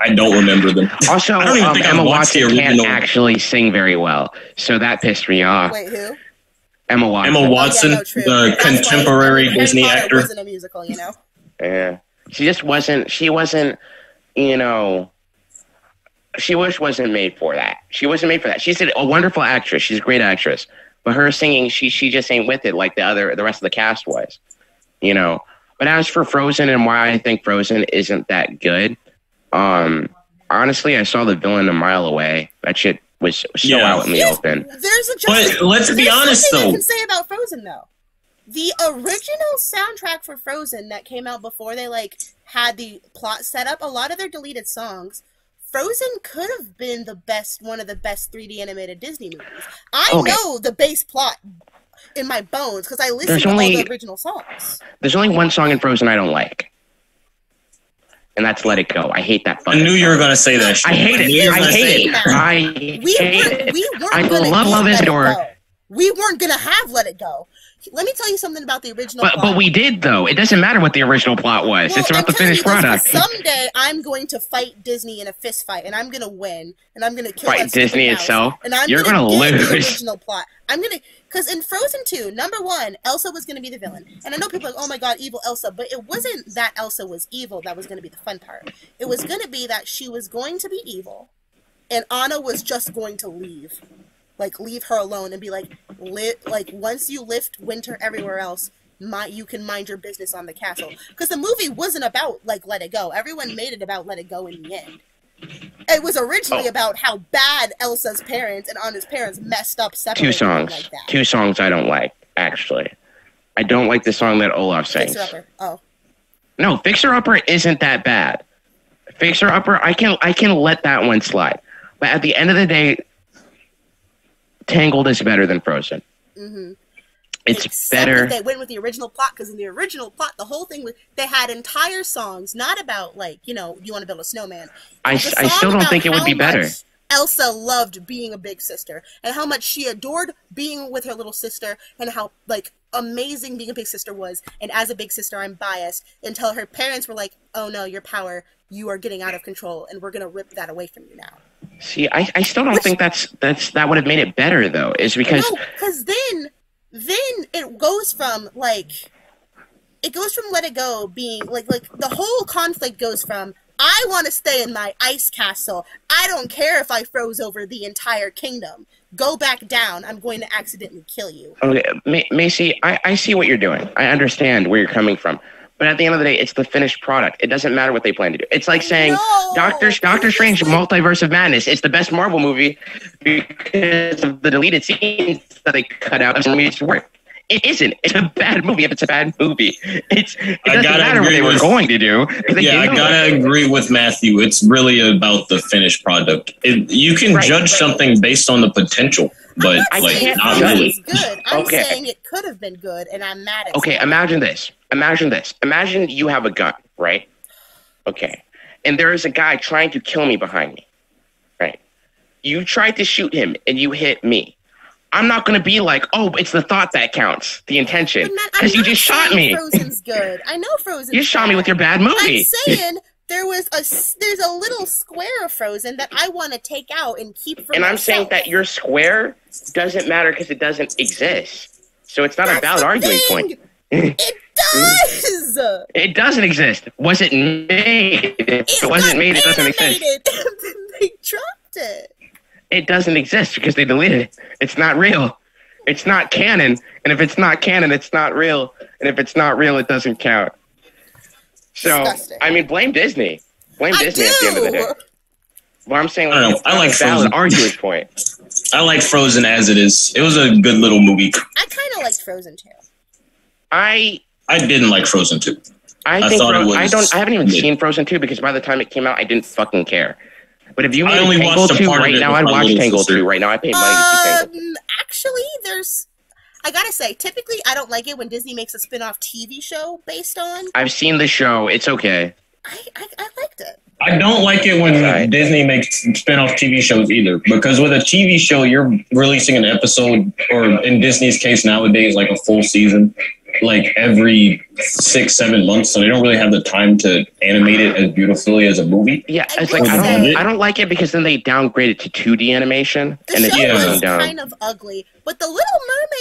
Speaker 2: I don't remember them.
Speaker 1: Also,
Speaker 2: I don't even
Speaker 1: um,
Speaker 2: think
Speaker 1: Emma Watson can't
Speaker 2: original.
Speaker 1: actually sing very well, so that pissed me off.
Speaker 3: Wait, who?
Speaker 1: Emma Watson.
Speaker 2: Emma
Speaker 3: Oh, yeah, no,
Speaker 2: the
Speaker 3: That's why
Speaker 2: contemporary
Speaker 3: Harry
Speaker 2: Disney
Speaker 3: Potter
Speaker 2: actor.
Speaker 3: wasn't a musical, you know.
Speaker 1: Yeah, she just wasn't. She wasn't. You know, she wish wasn't made for that. She wasn't made for that. She's a a wonderful actress. She's a great actress, but her singing, she she just ain't with it like the other the rest of the cast was. You know. But as for Frozen and why I think Frozen isn't that good, um, honestly, I saw the villain a mile away. That shit was show
Speaker 2: Yeah.
Speaker 1: out in the open.
Speaker 3: There's a
Speaker 2: But let's be honest,
Speaker 3: something I
Speaker 2: though.
Speaker 3: can say about Frozen though. The original soundtrack for Frozen that came out before they like had the plot set up, a lot of their deleted songs. Frozen could have been the best, one of the best 3D animated Disney movies. I
Speaker 1: Okay.
Speaker 3: know the base plot in my bones because I listened
Speaker 1: There's
Speaker 3: to all the original songs.
Speaker 1: There's only one song in Frozen I don't like, and that's "Let It Go." I hate that.
Speaker 2: I
Speaker 1: Fucking
Speaker 2: knew you were going to say that shit.
Speaker 1: I hate
Speaker 2: knew you were
Speaker 1: it. I
Speaker 2: gonna
Speaker 1: hate it. I
Speaker 3: We
Speaker 1: hate
Speaker 3: weren't,
Speaker 1: it.
Speaker 3: we weren't
Speaker 1: I
Speaker 3: gonna
Speaker 1: love Love
Speaker 3: Let It
Speaker 1: Isidore.
Speaker 3: Go. We weren't gonna have Let It Go. Let me tell you something about the original.
Speaker 1: But
Speaker 3: plot.
Speaker 1: but we did though. It doesn't matter what the original plot was.
Speaker 3: Well,
Speaker 1: it's about
Speaker 3: I'm
Speaker 1: the finished
Speaker 3: you this, Someday I'm going to fight Disney in a fist fight, and I'm gonna win, and I'm gonna kill
Speaker 1: Fight Disney itself?
Speaker 3: And I'm
Speaker 1: You're
Speaker 3: gonna,
Speaker 1: gonna
Speaker 3: get The
Speaker 1: lose.
Speaker 3: original plot. I'm gonna because in Frozen two, number one, Elsa was gonna be the villain, and I know people are like, oh my god, evil Elsa, but it wasn't that Elsa was evil that was gonna be the fun part. It was gonna be that she was going to be evil, and Anna was just going to leave. Like leave her alone and be like, li- like once you lift winter everywhere else, my you can mind your business on the castle. Because the movie wasn't about like Let It Go. Everyone made it about Let It Go in the end. It was originally
Speaker 1: Oh.
Speaker 3: about how bad Elsa's parents and Anna's parents messed up
Speaker 1: Two songs.
Speaker 3: like that.
Speaker 1: Two songs I don't like actually. I don't like the song that Olaf sings.
Speaker 3: Fixer upper. Oh,
Speaker 1: No, Fixer Upper isn't that bad. Fixer Upper, I can I can let that one slide. But at the end of the day, Tangled is better than Frozen.
Speaker 3: mm-hmm.
Speaker 1: It's
Speaker 3: Except
Speaker 1: better.
Speaker 3: that They went with the original plot because in the original plot, the whole thing was they had entire songs, not about like you know you want to build a snowman.
Speaker 1: I, I still don't think it would be better.
Speaker 3: Elsa loved being a big sister and how much she adored being with her little sister and how like amazing being a big sister was. And as a big sister, I'm biased until her parents were like, "Oh no, your power, you are getting out of control, and we're gonna rip that away from you now."
Speaker 1: See, I, I still don't think that's that's that would have made it better though. Is because
Speaker 3: No, because then, then it goes from like, it goes from Let It Go being like like the whole conflict goes from I want to stay in my ice castle. I don't care if I froze over the entire kingdom. Go back down. I'm going to accidentally kill you.
Speaker 1: Okay, Ma- Macy, I, I see what you're doing. I understand where you're coming from. But at the end of the day, it's the finished product. It doesn't matter what they plan to do. It's like saying
Speaker 3: No!
Speaker 1: Doctor Doctor Strange Multiverse of Madness. It's the best Marvel movie because of the deleted scenes that they cut out. I mean, it's work. It isn't. It's a bad movie if it's a bad movie. It's it
Speaker 2: I
Speaker 1: doesn't
Speaker 2: gotta
Speaker 1: matter what
Speaker 2: agree
Speaker 1: they were going to do. they
Speaker 2: Yeah, I gotta agree with Matthew. It's really about the finished product. It, you can
Speaker 1: Right.
Speaker 2: judge something based on the potential, but
Speaker 3: I'm
Speaker 2: like
Speaker 3: not saying
Speaker 2: not really.
Speaker 3: it's good. I'm
Speaker 1: Okay.
Speaker 3: saying it could have been good, and I'm mad at.
Speaker 1: Okay,
Speaker 3: someone.
Speaker 1: imagine this. Imagine this. Imagine you have a gun, right? Okay. And there is a guy trying to kill me behind me. Right? You tried to shoot him and you hit me. I'm not going to be like, "Oh, it's the thought that counts, the intention."
Speaker 3: But Matt, I'm
Speaker 1: Cuz you just shot me.
Speaker 3: Frozen's good. I know Frozen.
Speaker 1: You shot me with your bad movie.
Speaker 3: I'm saying there was a there's a little square of Frozen that I want to take out and keep for
Speaker 1: and I'm saying that your square doesn't matter cuz it doesn't exist. So it's not a
Speaker 3: That's
Speaker 1: valid
Speaker 3: the
Speaker 1: arguing
Speaker 3: thing!
Speaker 1: point.
Speaker 3: It does.
Speaker 1: It doesn't exist. Was it made? If it wasn't made, it doesn't exist.
Speaker 3: animated. they dropped it.
Speaker 1: it doesn't exist because they deleted it. It's not real. It's not canon. And if it's not canon, it's not real. And if it's not real, it doesn't count. So,
Speaker 3: Disgusting.
Speaker 1: I mean, blame Disney. Blame
Speaker 3: I
Speaker 1: Disney at the end of the day.
Speaker 3: do.
Speaker 1: Well, I'm saying
Speaker 2: I don't know. I like
Speaker 1: valid
Speaker 2: Frozen.
Speaker 1: arguing point.
Speaker 2: I like Frozen as it is. It was a good little movie.
Speaker 3: I kind of liked Frozen too.
Speaker 1: I
Speaker 2: I didn't like Frozen too.
Speaker 1: I,
Speaker 2: I
Speaker 1: think
Speaker 2: thought it
Speaker 1: Fro- I don't I haven't even
Speaker 2: mid.
Speaker 1: seen Frozen 2 because by the time it came out I didn't fucking care. But if you
Speaker 2: I
Speaker 1: made
Speaker 2: only
Speaker 1: Tangled
Speaker 2: watched
Speaker 1: 2 right now, I'd watch
Speaker 2: little
Speaker 1: Tangled 2 right now. I pay money to see Tangled.
Speaker 3: Um, actually, there's. I gotta say, typically, I don't like it when Disney makes a spin-off TV show based on.
Speaker 1: I've seen the show. It's okay.
Speaker 3: I, I, I liked it.
Speaker 2: I don't like it when
Speaker 1: Right.
Speaker 2: Disney makes spin-off TV shows either, because with a TV show, you're releasing an episode, or in Disney's case nowadays, like a full season, like every six, seven months. So they don't really have the time to animate it as beautifully as a movie.
Speaker 1: Yeah,
Speaker 3: I
Speaker 1: it's
Speaker 3: will
Speaker 1: like I don't
Speaker 2: say-
Speaker 1: I don't like it because then they downgrade it to 2D animation
Speaker 3: The
Speaker 1: and it's
Speaker 3: show
Speaker 2: yeah.
Speaker 3: was
Speaker 1: down.
Speaker 3: kind of ugly, but the Little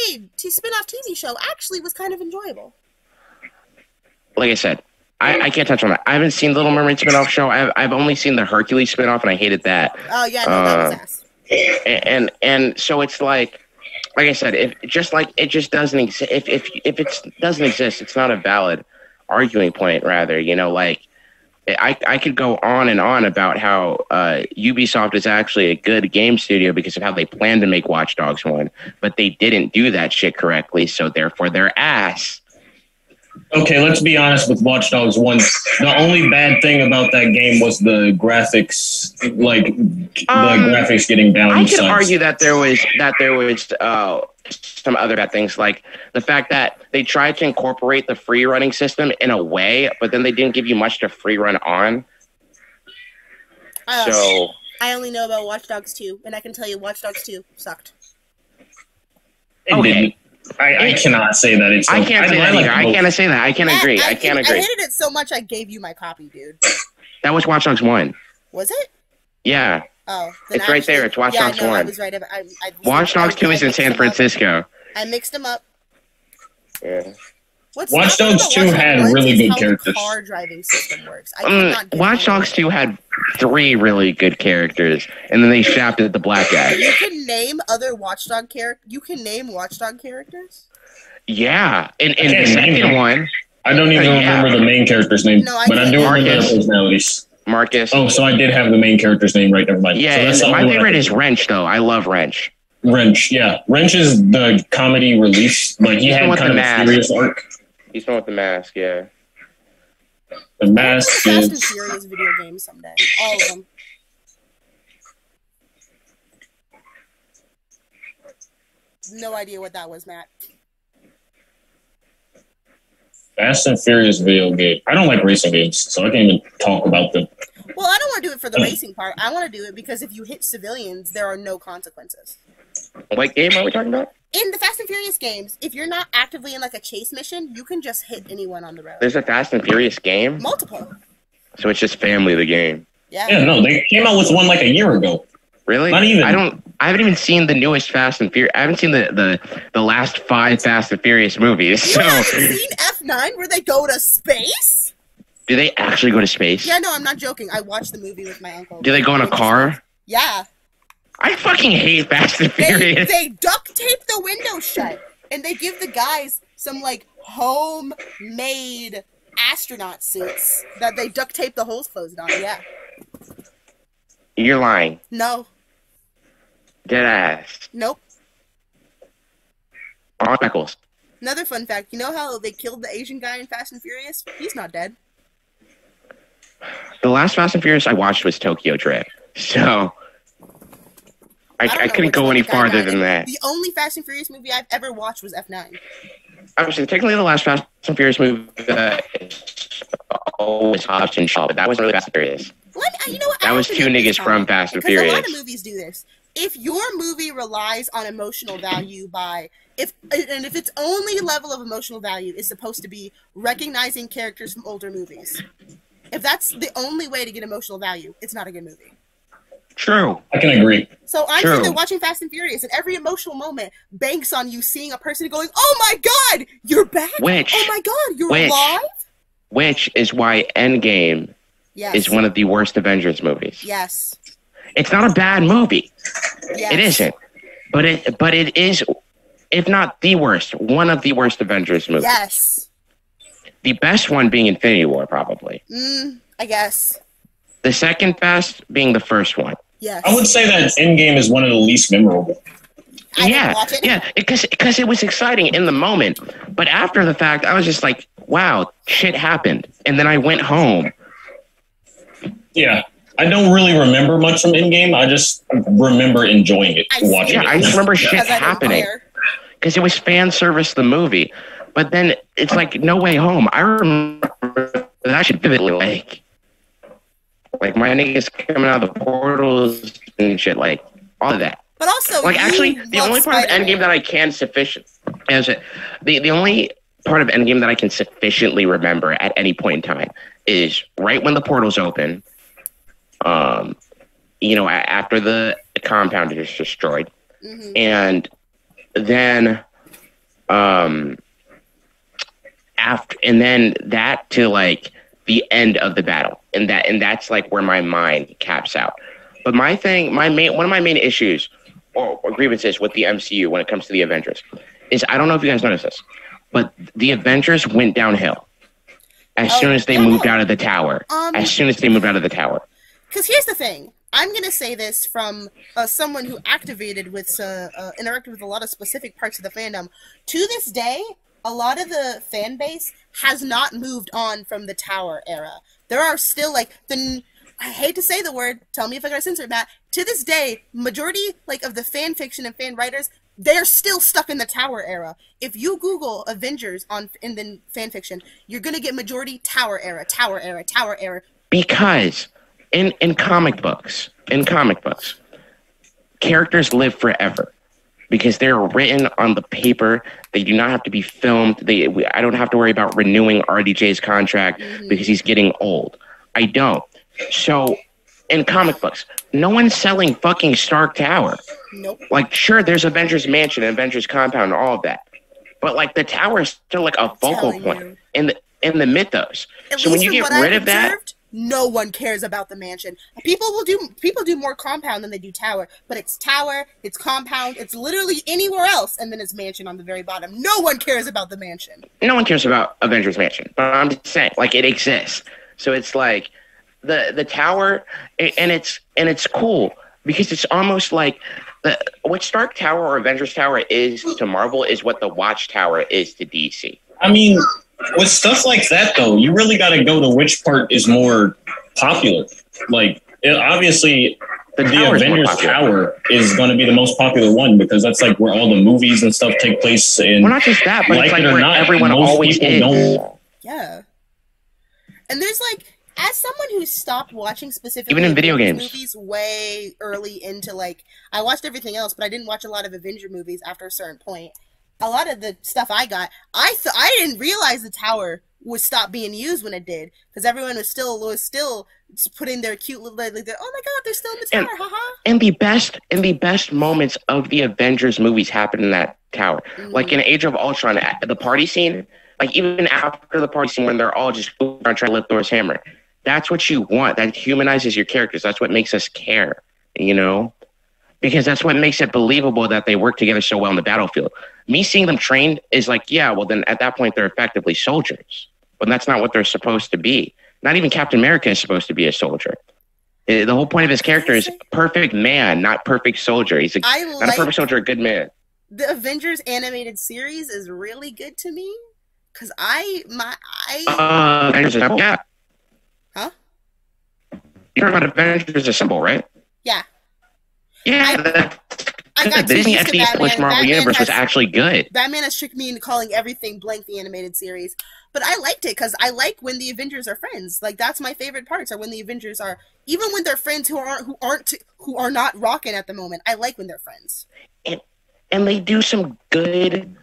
Speaker 3: Mermaid t- spin-off TV show actually was kind of enjoyable.
Speaker 1: Like I said, I, I can't touch on that. I haven't seen Little Mermaid spin-off show. I've I've only seen the Hercules spin-off and I hated that.
Speaker 3: Oh yeah, no, that was
Speaker 1: Uh,
Speaker 3: ass.
Speaker 1: And and, and so it's like like I said, if just like it just doesn't exist if if if it doesn't exist, it's not a valid arguing point rather, you know, like I, I could go on and on about how uh, Ubisoft is actually a good game studio because of how they planned to make Watch Dogs 1, but they didn't do that shit correctly, so therefore they're ass.
Speaker 2: Okay, let's be honest with Watch Dogs 1. The only bad thing about that game was the graphics, like the
Speaker 1: Um,
Speaker 2: graphics getting down.
Speaker 1: I could argue that there was that there was uh, some other bad things, like the fact that they tried to incorporate the free running system in a way, but then they didn't give you much to free run on.
Speaker 3: Uh,
Speaker 1: So
Speaker 3: I only know about Watch Dogs 2, and I can tell you Watch Dogs 2 sucked.
Speaker 2: It
Speaker 1: Okay.
Speaker 2: didn't. I, I cannot say that it's.
Speaker 1: I can't say that
Speaker 2: like.
Speaker 1: I
Speaker 2: both.
Speaker 1: can't say that. I can't
Speaker 3: Matt,
Speaker 1: agree.
Speaker 3: I,
Speaker 1: I can't agree.
Speaker 3: I hated it so much I gave you my copy, dude.
Speaker 1: That was Watch Dogs 1.
Speaker 3: Was it?
Speaker 1: Yeah.
Speaker 3: Oh, then
Speaker 1: It's right there. It's Watch
Speaker 3: yeah,
Speaker 1: Dogs
Speaker 3: no, I
Speaker 1: 1.
Speaker 3: was right. about- I, I,
Speaker 1: Watch Dogs 2 is in San
Speaker 3: them up.
Speaker 1: Francisco.
Speaker 3: I mixed them up.
Speaker 1: Yeah.
Speaker 3: What's
Speaker 2: Watch Dogs 2
Speaker 3: Watch
Speaker 2: had
Speaker 3: one
Speaker 2: really good characters.
Speaker 3: car driving system works. I could
Speaker 1: Um, Watch Dogs 2 had three really good characters, and then they shafted the black guy.
Speaker 3: You can name other Watchdog characters. You can name Watchdog characters.
Speaker 1: Yeah. In, in
Speaker 2: I
Speaker 1: the second one,
Speaker 2: I don't even
Speaker 1: Uh, yeah.
Speaker 2: remember the main character's name,
Speaker 3: No, I
Speaker 2: but I do
Speaker 3: can't.
Speaker 2: remember their
Speaker 1: Marcus.
Speaker 2: personalities.
Speaker 1: Marcus.
Speaker 2: Oh, so I did have the main character's name right. Never mind.
Speaker 1: yeah,
Speaker 2: so that's
Speaker 1: my
Speaker 2: only one I
Speaker 1: favorite is Wrench, though. I love Wrench.
Speaker 2: Wrench. Yeah, Wrench is the comedy release. Like he
Speaker 1: He's
Speaker 2: had kind
Speaker 1: the
Speaker 2: of a serious arc.
Speaker 1: He's the one with the mask, yeah.
Speaker 2: The mask
Speaker 3: Fast and. Furious video games someday. All of them. No idea what that was, Matt.
Speaker 2: Fast and Furious video game. I don't like racing games, so I can't even talk about them.
Speaker 3: Well, I don't want to do it for the racing part. I want to do it because if you hit civilians, there are no consequences.
Speaker 1: What game are we talking about?
Speaker 3: In the Fast and Furious games, if you're not actively in like a chase mission, you can just hit anyone on the road.
Speaker 1: There's a Fast and Furious game,
Speaker 3: Multiple.
Speaker 1: so it's just family the game.
Speaker 3: Yeah.
Speaker 2: Yeah, no, they came out with one like a year ago.
Speaker 1: Really?
Speaker 2: Not even.
Speaker 1: I don't. I haven't even seen the newest Fast and Furious. I haven't seen the, the the last five Fast and Furious movies.
Speaker 3: You
Speaker 1: So,
Speaker 3: haven't seen F9 where they go to space?
Speaker 1: do they actually go to space?
Speaker 3: Yeah, no, I'm not joking. I watched the movie with my uncle.
Speaker 1: Do they go in a car?
Speaker 3: Yeah.
Speaker 1: I fucking hate Fast and
Speaker 3: They,
Speaker 1: Furious.
Speaker 3: they duct tape the window shut and they give the guys some like homemade astronaut suits that they duct tape the holes closed on. Yeah.
Speaker 1: You're lying.
Speaker 3: No.
Speaker 1: Dead ass.
Speaker 3: Nope.
Speaker 1: On Beckles.
Speaker 3: Another fun fact: you know how they killed the Asian guy in Fast and Furious? He's not dead.
Speaker 1: The last Fast and Furious I watched was Tokyo Drift. So I,
Speaker 3: don't
Speaker 1: I, couldn't go any farther than that.
Speaker 3: The only Fast and Furious movie I've ever watched was F9.
Speaker 1: Actually, technically, the last Fast and Furious movie that was Hobbs and Shaw, but that wasn't really Fast and Furious.
Speaker 3: Let me, uh, you know what?
Speaker 1: That
Speaker 3: have
Speaker 1: was two niggas from Fast and
Speaker 3: because a lot of movies do this. If your movie relies on emotional value by if and if its only level of emotional value is supposed to be recognizing characters from older movies, if that's the only way to get emotional value, it's not a good movie.
Speaker 1: True.
Speaker 2: I can agree.
Speaker 3: So I'm
Speaker 1: True.
Speaker 3: sitting there watching Fast and Furious, and every emotional moment banks on you seeing a person going, "Oh my God, you're back!
Speaker 1: Which,
Speaker 3: Oh my God, you're
Speaker 1: Which-
Speaker 3: alive!"
Speaker 1: which is why Endgame
Speaker 3: Yes.
Speaker 1: is one of the worst Avengers movies.
Speaker 3: Yes.
Speaker 1: It's not a bad movie.
Speaker 3: Yes.
Speaker 1: It isn't. But it but it is if not the worst, one of the worst Avengers movies.
Speaker 3: Yes.
Speaker 1: The best one being Infinity War, probably.
Speaker 3: Mm, I guess.
Speaker 1: The second best being the first one.
Speaker 3: Yes.
Speaker 2: I would say that Endgame is one of the least memorable.
Speaker 3: I
Speaker 1: yeah,
Speaker 3: didn't watch it.
Speaker 1: yeah, because because it was exciting in the moment, but after the fact, I was just like, "Wow, shit happened," and then I went home.
Speaker 2: Yeah. I don't really remember much from Endgame. I just remember enjoying it,
Speaker 3: I
Speaker 2: watching
Speaker 1: Yeah,
Speaker 2: it.
Speaker 1: I just remember shit
Speaker 3: Because
Speaker 1: happening because it was fan service the movie, but then it's like No Way Home. I remember that shit vividly, like, like my niggas coming out of the portals and shit, like all of that.
Speaker 3: But also,
Speaker 1: like actually the only part of
Speaker 3: Spider-Man.
Speaker 1: Endgame that I can sufficient it the the only part of Endgame that I can sufficiently remember at any point in time is right when the portals open. Um, you know, after the compound is destroyed,
Speaker 3: Mhm.
Speaker 1: and then um after and then that to like the end of the battle and that and that's like where my mind caps out but my thing my main one of my main issues or, or grievances with the mcu when it comes to the avengers is i don't know if you guys noticed this but the avengers went downhill as
Speaker 3: Oh,
Speaker 1: soon as they
Speaker 3: yeah,
Speaker 1: moved
Speaker 3: no.
Speaker 1: out of the tower
Speaker 3: Um,
Speaker 1: as soon as they moved out of the tower
Speaker 3: Because here's the thing. I'm going to say this from uh, someone who activated with, uh, uh, interacted with a lot of specific parts of the fandom. To this day, a lot of the fan base has not moved on from the Tower era. There are still, like, the. I hate to say the word. Tell me if I got censored, Matt. To this day, majority like of the fan fiction and fan writers, they're still stuck in the Tower era. If you Google Avengers on in the fan fiction, you're gonna get majority Tower era, Tower era, Tower era.
Speaker 1: because in in comic books in comic books characters live forever because they're written on the paper. They do not have to be filmed. They we, i don't have to worry about renewing rdj's contract
Speaker 3: Mhm.
Speaker 1: because he's getting old. I don't. So in comic books no one's selling fucking stark tower.
Speaker 3: Nope.
Speaker 1: like sure there's avengers mansion and avengers compound and all of that. But like the tower is still like a focal point
Speaker 3: you.
Speaker 1: in the in the mythos.
Speaker 3: At
Speaker 1: so when you get rid
Speaker 3: I've
Speaker 1: of that
Speaker 3: observed, no one cares about the mansion. People will do people do more compound than they do tower, but it's tower, it's compound, it's literally anywhere else, and then it's mansion on the very bottom. No one cares about the mansion.
Speaker 1: no one cares about Avengers Mansion, but I'm just saying, like it exists. So it's like the the tower, and it's and it's cool because it's almost like the what Stark Tower or Avengers Tower is to Marvel is what the Watchtower is to DC.
Speaker 2: I mean, with stuff like that, though, you really got to go to which part is more popular. Like, it, obviously,
Speaker 1: The,
Speaker 2: the
Speaker 1: tower is more
Speaker 2: Avengers
Speaker 1: popular.
Speaker 2: Tower is going to be the most popular one because that's like where all the movies and stuff take place. And
Speaker 1: Well, not just that, but
Speaker 2: Like
Speaker 1: it's like
Speaker 2: it or not,
Speaker 1: everyone
Speaker 2: most
Speaker 1: always
Speaker 2: people
Speaker 1: is.
Speaker 2: don't-
Speaker 3: Yeah. And there's like as someone who stopped watching specifically
Speaker 1: Even in video games.
Speaker 3: movies way early into like I watched everything else, but I didn't watch a lot of Avenger movies after a certain point. A lot of the stuff I got, I th- I didn't realize the tower would stop being used when it did because everyone was still was still putting their cute little like, oh my god they're still in the
Speaker 1: And-
Speaker 3: tower haha
Speaker 1: And the best and the best moments of the Avengers movies happen in that tower. Mm-hmm. Like in Age of Ultron, the party scene, like even after the party scene when they're all just trying to lift Thor's hammer, that's what you want. That humanizes your characters. That's what makes us care, you know? Because that's what makes it believable that they work together so well on the battlefield. Me seeing them trained is like, yeah, well, then at that point, they're effectively soldiers. but that's not what they're supposed to be. Not even Captain America is supposed to be a soldier. Uh, The whole point of his character is perfect man, not perfect soldier. He's a,
Speaker 3: I
Speaker 1: not a perfect soldier, a good man.
Speaker 3: the Avengers animated series is really good to me because I my I
Speaker 1: Uh, Avengers Assemble? Yeah.
Speaker 3: Huh?
Speaker 1: You're talking about Avengers Assemble, right?
Speaker 3: Yeah.
Speaker 1: Yeah,
Speaker 3: I-
Speaker 1: that's
Speaker 3: I got
Speaker 1: The Disney XD
Speaker 3: Batman.
Speaker 1: Marvel
Speaker 3: Batman
Speaker 1: Universe was actually good.
Speaker 3: Batman has tricked me into calling everything blank the animated series, but I liked it because I like when the Avengers are friends. Like that's my favorite parts are when the Avengers are even when they're friends who aren't who aren't who are not rocking at the moment. I like when they're friends.
Speaker 1: And and they do some good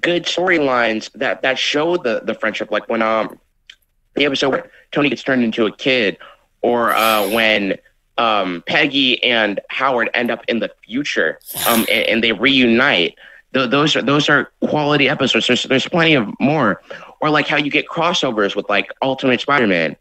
Speaker 1: good storylines that that show the the friendship like when um the episode where tony gets turned into a kid or uh when um peggy and howard end up in the future um and, and they reunite Th- those are those are quality episodes there's, there's plenty of more or like how you get crossovers with like ultimate spider-man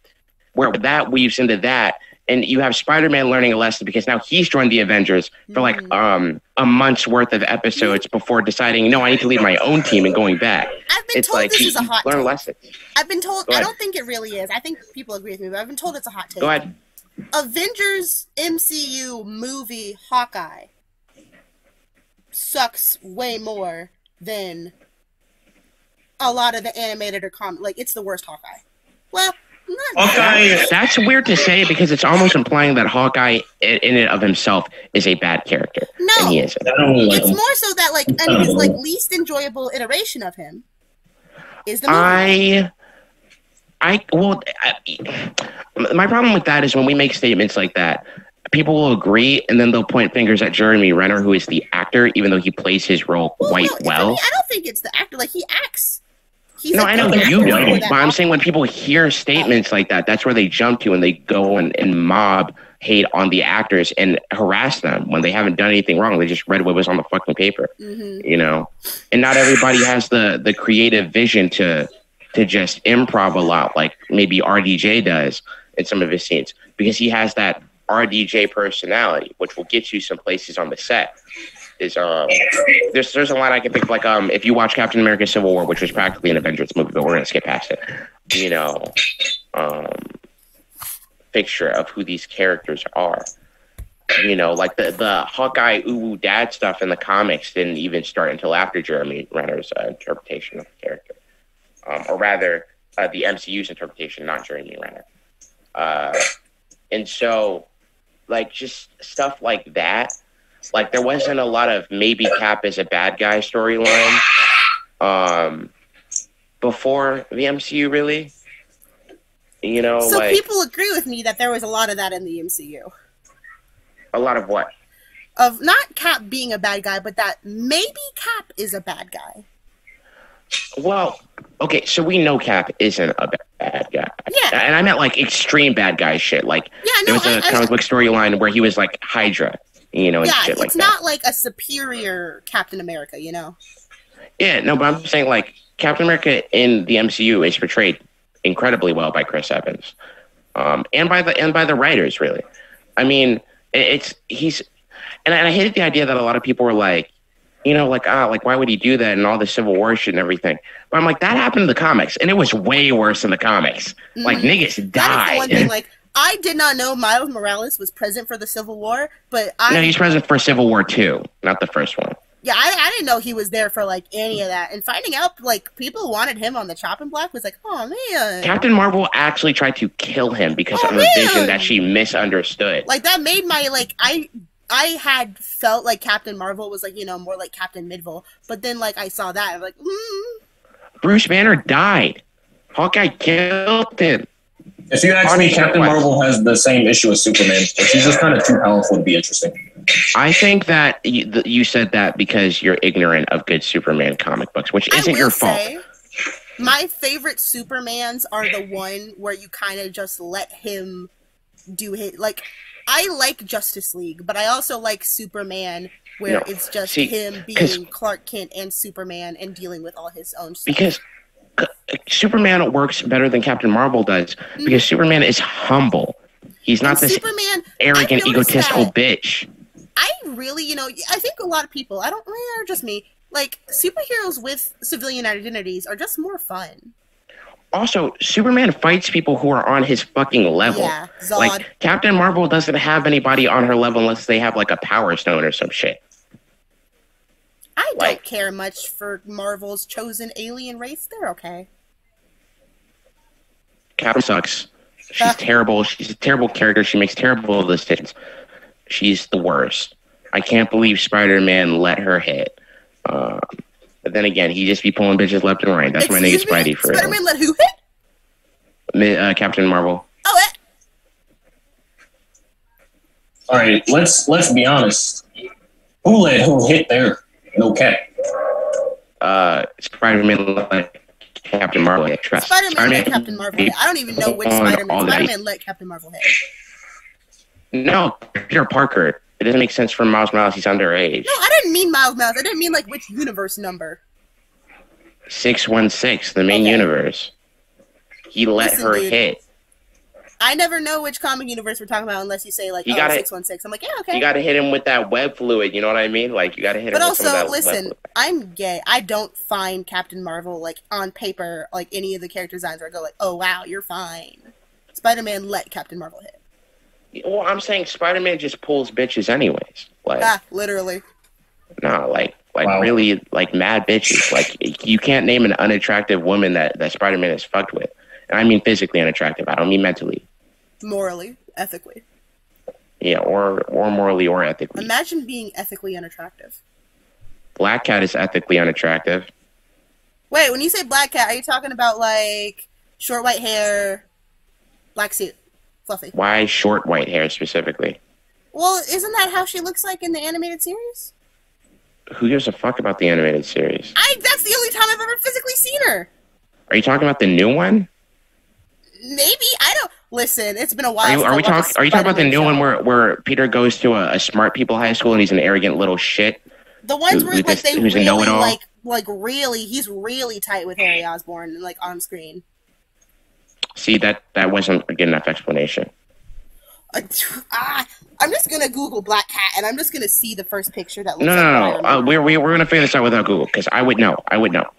Speaker 1: where that weaves into that and you have spider-man learning a lesson because now he's joined the avengers for like
Speaker 3: Mhm.
Speaker 1: um a month's worth of episodes before deciding no i need to lead my own team and going back
Speaker 3: I've been
Speaker 1: it's
Speaker 3: told
Speaker 1: like
Speaker 3: this
Speaker 1: he,
Speaker 3: is a hot
Speaker 1: learn
Speaker 3: take.
Speaker 1: lessons
Speaker 3: I've been told I don't think it really is. I think people agree with me, but I've been told it's a hot take.
Speaker 1: go ahead
Speaker 3: Avengers MCU movie Hawkeye sucks way more than a lot of the animated or comic. Like it's the worst Hawkeye. Well, not
Speaker 2: Hawkeye-
Speaker 1: that's weird to say because it's almost implying that hawkeye in, in and of himself is a bad character
Speaker 3: No,
Speaker 1: and he isn't
Speaker 2: I don't really like
Speaker 3: it's
Speaker 2: him.
Speaker 3: more so that like and his like least enjoyable iteration of him is the movie.
Speaker 1: I, I well, I, my problem with that is when we make statements like that, people will agree and then they'll point fingers at Jeremy Renner, who is the actor, even though he plays his role quite
Speaker 3: no,
Speaker 1: well.
Speaker 3: me, I don't think it's the actor. Like he acts. He's
Speaker 1: No, I know you don't, but I'm saying when people hear statements like that, that's where they jump to and they go and, and mob hate on the actors and harass them when they haven't done anything wrong. They just read what was on the fucking paper.
Speaker 3: Mhm.
Speaker 1: you know and not everybody has the the creative vision to to just improv a lot like maybe rdj does in some of his scenes because he has that rdj personality which will get you some places on the set. Is um there's there's a line i can think of like um if you watch captain america civil war which was practically an avengers movie but we're gonna skip past it you know um picture of who these characters are. You know, like the the Hawkeye ooh dad stuff in the comics didn't even start until after Jeremy Renner's uh, interpretation of the character, um, or rather, uh, the MCU's interpretation, not Jeremy Renner. Uh, and so, like, just stuff like that. Like, there wasn't a lot of maybe Cap is a bad guy storyline um, before the MCU, really. You know,
Speaker 3: So
Speaker 1: like
Speaker 3: people agree with me that there was a lot of that in the MCU.
Speaker 1: a lot of what?
Speaker 3: Of not Cap being a bad guy, but that maybe Cap is a bad guy.
Speaker 1: Well, okay, so we know Cap isn't a bad guy.
Speaker 3: Yeah.
Speaker 1: And I meant like extreme bad guy shit. Like
Speaker 3: Yeah,
Speaker 1: there was a
Speaker 3: I, I,
Speaker 1: comic book storyline where he was like Hydra, you know, and
Speaker 3: yeah,
Speaker 1: shit like
Speaker 3: it's not like a superior Captain America, you know.
Speaker 1: Yeah, no, but I'm saying like Captain America in the MCU is portrayed incredibly well by Chris Evans, um, and by the and by the writers. Really, I mean, it's he's, and I, and I hated the idea that a lot of people were like, you know, like ah, like why would he do that and all the Civil War shit and everything. But I'm like, that happened in the comics, and it was way worse in the comics. Like
Speaker 3: Mhm.
Speaker 1: niggas
Speaker 3: That is the
Speaker 1: died.
Speaker 3: one thing. Like, I did not know Miles Morales was present for the Civil War, but I
Speaker 1: no, he's present for Civil War two, not the first one.
Speaker 3: yeah, I, I didn't know he was there for like any of that. And finding out like people wanted him on the chopping block was like, oh man,
Speaker 1: Captain Marvel actually tried to kill him because
Speaker 3: Oh,
Speaker 1: of a vision that she misunderstood.
Speaker 3: like that made my like I I had felt like Captain Marvel was like you know more like Captain Midville, but then like I saw that I'm like, mm,
Speaker 1: Bruce Banner died. Hawkeye killed him.
Speaker 2: If you ask me, Captain Marvel has the same issue as Superman, but she's just kind of too powerful to be interesting.
Speaker 1: I think that you, th- you said that because you're ignorant of good Superman comic books, which isn't
Speaker 3: will
Speaker 1: your fault.
Speaker 3: say, my favorite Supermans are the one where you kind of just let him do his like. I like Justice League, but I also like Superman, where
Speaker 1: No,
Speaker 3: it's just
Speaker 1: see,
Speaker 3: him being Clark Kent and Superman and dealing with all his own stuff.
Speaker 1: Because Superman works better than Captain Marvel does mm-hmm. because Superman is humble. He's not
Speaker 3: And
Speaker 1: this
Speaker 3: Superman,
Speaker 1: arrogant, egotistical
Speaker 3: that.
Speaker 1: bitch.
Speaker 3: I really, you know, I think a lot of people, I don't, or just me, like superheroes with civilian identities are just more fun.
Speaker 1: Also, Superman fights people who are on his fucking level.
Speaker 3: Yeah, Zod.
Speaker 1: Like Captain Marvel doesn't have anybody on her level unless they have like a power stone or some shit.
Speaker 3: I don't
Speaker 1: like-
Speaker 3: care much for Marvel's chosen alien race. They're okay.
Speaker 1: Captain sucks. She's
Speaker 3: Ah.
Speaker 1: terrible. She's a terrible character. She makes terrible decisions. She's the worst. I can't believe Spider Man let her hit. Um, but then again, he just be pulling bitches left and right. That's my nigga
Speaker 3: Excuse me?
Speaker 1: Spidey for
Speaker 3: Spider
Speaker 1: real.
Speaker 3: Man let who hit?
Speaker 1: Mi- Uh, Captain Marvel.
Speaker 3: Oh, eh.
Speaker 4: All right, let's let's be honest. Who let who hit there? No cap.
Speaker 1: Uh, Spider Man let Captain Marvel hit. Trust.
Speaker 3: Spider Man let
Speaker 1: Spider-Man-
Speaker 3: Captain Marvel hit. I don't even know which
Speaker 1: on
Speaker 3: Spider-Man.
Speaker 1: the
Speaker 3: Spider-Man let Captain Marvel hit.
Speaker 1: No, Peter Parker. It doesn't make sense for Miles Morales. He's underage.
Speaker 3: No, I didn't mean Miles Morales. I didn't mean like which universe number.
Speaker 1: Six one six, the main
Speaker 3: Okay.
Speaker 1: universe. He let
Speaker 3: Listen,
Speaker 1: her
Speaker 3: dude.
Speaker 1: hit.
Speaker 3: I never know which comic universe we're talking about unless you say like
Speaker 1: You
Speaker 3: oh,
Speaker 1: gotta-
Speaker 3: 616. I'm like, yeah, okay.
Speaker 1: You got to hit him with that web fluid. You know what I mean? Like you got to hit
Speaker 3: but
Speaker 1: him with
Speaker 3: also,
Speaker 1: that
Speaker 3: listen. I'm gay. I don't find Captain Marvel like on paper like any of the character designs where I go like, oh wow, you're fine. Spider Man let Captain Marvel hit.
Speaker 1: Well, I'm saying Spider Man just pulls bitches anyways. Like
Speaker 3: Ah, literally.
Speaker 1: no, like like
Speaker 4: Wow.
Speaker 1: really like mad bitches. Like you can't name an unattractive woman that that Spider Man is fucked with. And I mean physically unattractive. I don't mean mentally.
Speaker 3: Morally, ethically.
Speaker 1: Yeah, or or morally or ethically.
Speaker 3: Imagine being ethically unattractive.
Speaker 1: Black Cat is ethically unattractive.
Speaker 3: Wait, when you say black cat, are you talking about like short white hair, black suit, fluffy?
Speaker 1: Why short white hair specifically?
Speaker 3: Well, isn't that how she looks like in the animated series?
Speaker 1: Who gives a fuck about the animated series?
Speaker 3: I that's the only time I've ever physically seen her.
Speaker 1: Are you talking about the new one?
Speaker 3: Maybe I don't listen. It's been a while.
Speaker 1: Are you are we talking are you talking about the new one where where Peter goes to a, a smart people high school and he's an arrogant little shit?
Speaker 3: the ones
Speaker 1: who-
Speaker 3: where like they really like like really he's really tight with Harry Osborn like on screen.
Speaker 1: See that that wasn't a good enough explanation.
Speaker 3: Uh, ah, I'm just gonna Google black cat and I'm just gonna see the first picture that looks
Speaker 1: No,
Speaker 3: like
Speaker 1: no, no. no. Uh, we're we, we're gonna figure this out without Google because I would know. I would know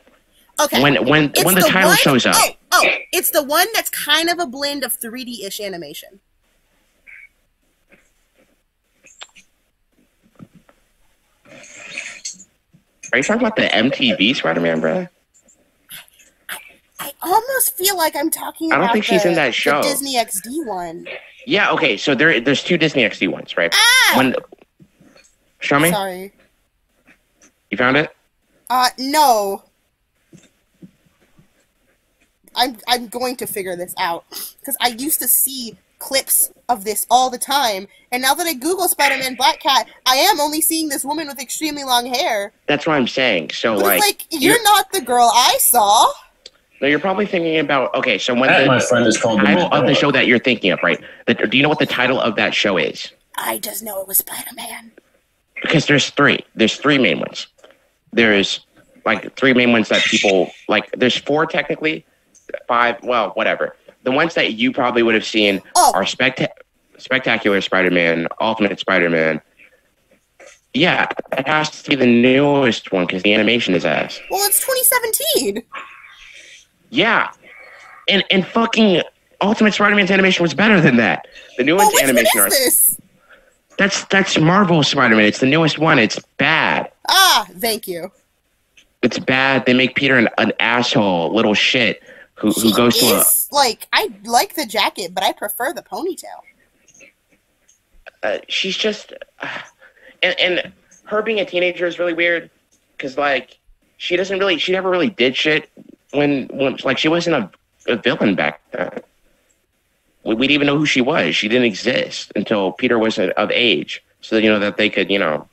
Speaker 3: okay.
Speaker 1: when when
Speaker 3: It's
Speaker 1: when the, title
Speaker 3: one-
Speaker 1: shows up.
Speaker 3: Oh, oh, it's the one that's kind of a blend of 3D ish animation.
Speaker 1: Are you talking about the MTV Spider-Man, bro?
Speaker 3: I almost feel like I'm talking
Speaker 1: I don't
Speaker 3: about
Speaker 1: think she's
Speaker 3: the-
Speaker 1: in that show.
Speaker 3: Disney XD one.
Speaker 1: Yeah. Okay. So there there's two Disney XD ones, right?
Speaker 3: Ah!
Speaker 1: When show me.
Speaker 3: Sorry.
Speaker 1: You found it?
Speaker 3: Uh, no. I'm I'm going to figure this out because I used to see clips of this all the time, and now that I Google Spider-Man Black Cat, I am only seeing this woman with extremely long hair.
Speaker 1: That's what I'm saying. So like,
Speaker 3: it's like you're not the girl I saw.
Speaker 1: No, you're probably thinking about. Okay, so when
Speaker 4: That,
Speaker 1: the
Speaker 4: my friend, is called the
Speaker 1: title of the show that you're thinking of, right? The, do you know what the title of that show is?
Speaker 3: I just know it was Spider-Man.
Speaker 1: because there's three. There's three main ones. There's like three main ones that people like. There's four technically, five. Well, whatever. The ones that you probably would have seen
Speaker 3: Oh.
Speaker 1: are specta- spectacular Spider-Man, Ultimate Spider-Man. Yeah, it has to be the newest one because the animation is ass.
Speaker 3: Well, it's 2017.
Speaker 1: Yeah, and and fucking Ultimate Spider-Man's animation was better than that. The new
Speaker 3: Oh, one
Speaker 1: animation are
Speaker 3: is this?
Speaker 1: that's that's Marvel Spider-Man. It's the newest one. It's bad.
Speaker 3: Ah, thank you.
Speaker 1: it's bad. They make Peter an, an asshole, little shit who,
Speaker 3: He
Speaker 1: who goes to a.
Speaker 3: like I like the jacket, but I prefer the ponytail.
Speaker 1: Uh, she's just, uh, and and her being a teenager is really weird because like she doesn't really, she never really did shit when when like she wasn't a, a villain back then. We, we didn't even know who she was. She didn't exist until Peter was of age, so you know that they could you know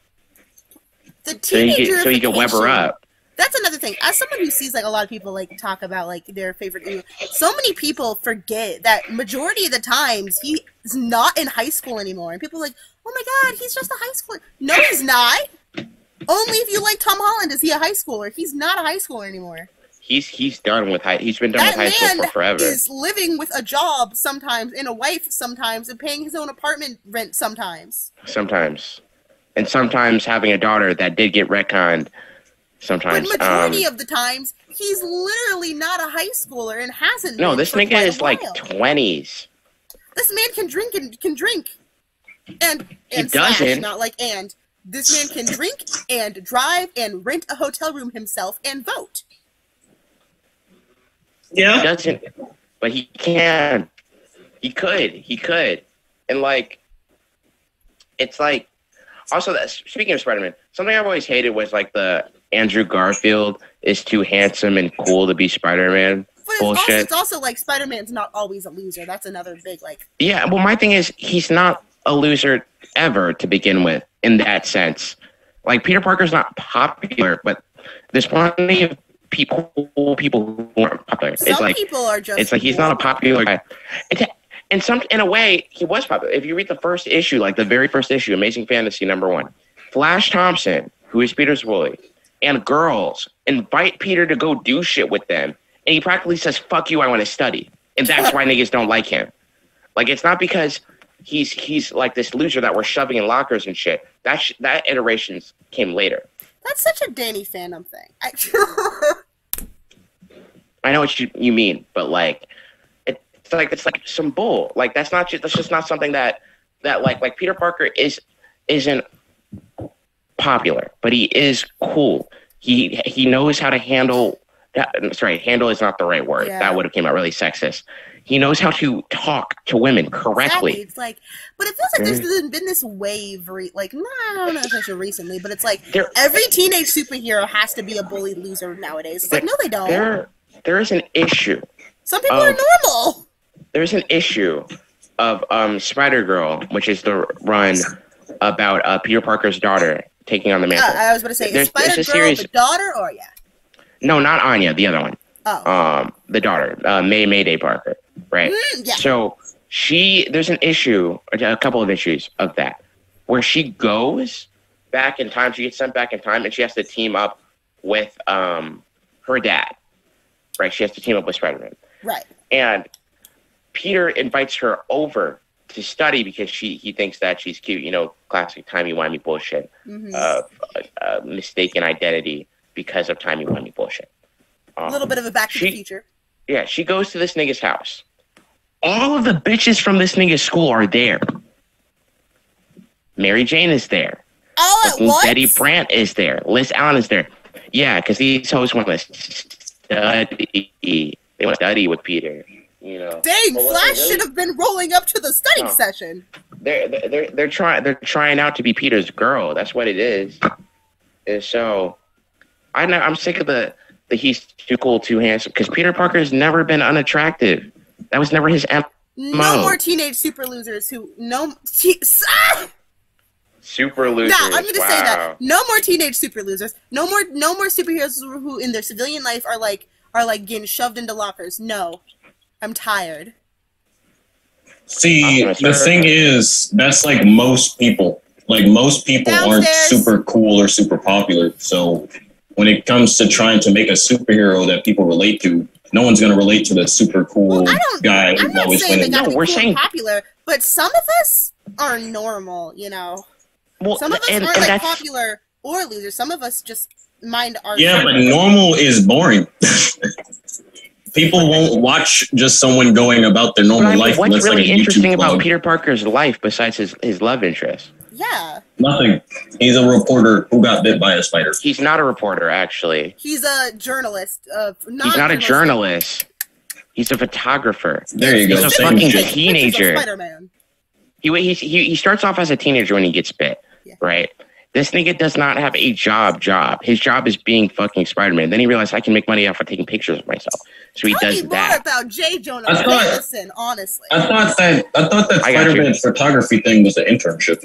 Speaker 3: The
Speaker 1: so you
Speaker 3: teenager.
Speaker 1: could, so you could web her up.
Speaker 3: That's another thing. As someone who sees like a lot of people like talk about like their favorite so many people forget that majority of the times he is not in high school anymore, and people are like, "Oh my god, he's just a high schooler." No, he's not. Only if you like Tom Holland is he a high schooler. He's not a high schooler anymore.
Speaker 1: He's he's done with high. He's been done
Speaker 3: That
Speaker 1: with high school for forever.
Speaker 3: is living with a job sometimes, and a wife sometimes, and paying his own apartment rent sometimes.
Speaker 1: sometimes, and sometimes having a daughter that did get retconned
Speaker 3: But
Speaker 1: sometimes.
Speaker 3: majority
Speaker 1: Um,
Speaker 3: of the times, he's literally not a high schooler and hasn't.
Speaker 1: no, this nigga is like twenties.
Speaker 3: this man can drink and can drink, and
Speaker 1: He
Speaker 3: slash,
Speaker 1: doesn't.
Speaker 3: not like and. This man can drink and drive and rent a hotel room himself and vote.
Speaker 1: He
Speaker 2: Yeah.
Speaker 1: doesn't, but he can. He could. He could. And like, it's like, also that speaking of Spider-Man, something I've always hated was like the Andrew Garfield is too handsome and cool to be Spider-Man.
Speaker 3: But it's also,
Speaker 1: Bullshit.
Speaker 3: it's also like Spider Man's not always a loser. That's another big like.
Speaker 1: Yeah, well, my thing is he's not a loser ever to begin with in that sense. Like Peter Parker's not popular, but there's plenty of people people who aren't popular.
Speaker 3: Some
Speaker 1: it's like
Speaker 3: people are just.
Speaker 1: it's like he's not a popular guy. It's, in some in a way, he was popular. If you read the first issue, like the very first issue, Amazing Fantasy number one, Flash Thompson, who is Peter's bully, and girls invite Peter to go do shit with them, and he practically says, "Fuck you, I want to study," and that's why niggas don't like him. Like it's not because he's he's like this loser that we're shoving in lockers and shit. That sh- that iterations came later.
Speaker 3: That's such a Danny Phantom thing. I,
Speaker 1: I know what you you mean, but like it's like it's like some bull. Like that's not just that's just not something that that like like Peter Parker is isn't popular, but he is cool. He he knows how to handle. That, sorry, handle is not the right word.
Speaker 3: Yeah.
Speaker 1: That would have came out really sexist. He knows how to talk to women
Speaker 3: Exactly.
Speaker 1: correctly.
Speaker 3: It's like, but it feels like there's been been this wave, re- like, no, I don't know if it's recently, but it's like
Speaker 1: There,
Speaker 3: every teenage superhero has to be a bullied loser nowadays. It's like, no, they don't.
Speaker 1: there, there is an issue
Speaker 3: Some people
Speaker 1: Oh.
Speaker 3: are normal.
Speaker 1: there's an issue of um, Spider Girl, which is the run about uh, Peter Parker's daughter taking on the
Speaker 3: Uh,
Speaker 1: mantle.
Speaker 3: I was going to say,
Speaker 1: There's-
Speaker 3: Spider Girl
Speaker 1: series-
Speaker 3: the daughter or yeah?
Speaker 1: no, not Anya, the other one.
Speaker 3: Oh,
Speaker 1: Um, the daughter, uh, May Mayday Parker, right?
Speaker 3: Mm, yeah.
Speaker 1: So she, there's an issue, a couple of issues of that, where she goes back in time. She gets sent back in time, and she has to team up with um, her dad, right? She has to team up with Spider Man.
Speaker 3: right.
Speaker 1: and Peter invites her over to study because she he thinks that she's cute. You know, classic timey wimey bullshit,
Speaker 3: hmm
Speaker 1: uh, uh, mistaken identity because of timey wimey bullshit. Um,
Speaker 3: a little bit of a Back to the Future.
Speaker 1: Yeah, she goes to this nigga's house. All of the bitches from this nigga's school are there. Mary Jane is there.
Speaker 3: All at once.
Speaker 1: Betty Brant is there. Liz Allen is there. Yeah, because these hoes want to study. They want to study with Peter. You know.
Speaker 3: Dang,
Speaker 1: what
Speaker 3: Flash
Speaker 1: really-
Speaker 3: should have been rolling up to the study
Speaker 1: No.
Speaker 3: session.
Speaker 1: they're they're they're trying they're trying out to be Peter's girl. That's what it is. And so, I know I'm sick of the the he's too cool, too handsome because Peter Parker has never been unattractive. That was never his M.
Speaker 3: No
Speaker 1: Mo.
Speaker 3: more teenage super losers who no. Te- ah!
Speaker 1: Super loser.
Speaker 3: Nah, I'm gonna
Speaker 1: wow.
Speaker 3: say that. No more teenage super losers. No more no more superheroes who in their civilian life are like are like getting shoved into lockers. No. I'm tired.
Speaker 4: See, the thing is, that's like most people. Like most people aren't super cool or super popular. So when it comes to trying to make a superhero that people relate to, no one's gonna relate to the super cool
Speaker 3: Well, I don't-
Speaker 4: guy
Speaker 3: I'm
Speaker 4: who's
Speaker 3: not
Speaker 4: always
Speaker 3: saying they
Speaker 4: winning.
Speaker 3: got
Speaker 1: No, we're
Speaker 3: cool
Speaker 1: saying-
Speaker 3: popular, but some of us are normal, you know.
Speaker 1: Well,
Speaker 3: Some of us
Speaker 1: and,
Speaker 3: aren't
Speaker 1: and
Speaker 3: like
Speaker 1: that's
Speaker 3: popular or losers. Some of us just mind our
Speaker 4: Yeah, but normal is boring. People won't watch just someone going about their normal
Speaker 1: I mean,
Speaker 4: life.
Speaker 1: what's
Speaker 4: unless, like,
Speaker 1: really
Speaker 4: a YouTube
Speaker 1: interesting about. Peter Parker's life besides his his love interest?
Speaker 3: Yeah.
Speaker 4: Nothing. He's a reporter who got bit by a spider.
Speaker 1: He's not a reporter, actually.
Speaker 3: He's a journalist. Uh, not
Speaker 1: He's not a journalist. He's a photographer.
Speaker 4: There you
Speaker 1: He's
Speaker 4: go.
Speaker 1: He's a
Speaker 4: Same
Speaker 1: fucking
Speaker 4: shit.
Speaker 1: teenager.
Speaker 3: Spider-Man.
Speaker 1: He, he he he starts off as a teenager when he gets bit,
Speaker 3: Yeah.
Speaker 1: right? This nigga does not have a job. Job. His job is being fucking Spider Man. Then he realized I can make money off of taking pictures of myself. So he
Speaker 3: Tell
Speaker 1: does
Speaker 3: me more
Speaker 1: that.
Speaker 3: about J. Jonah
Speaker 4: I thought-
Speaker 3: Jameson, honestly.
Speaker 4: I thought that I thought that
Speaker 1: I got you.
Speaker 4: Spider-Man photography thing was an internship.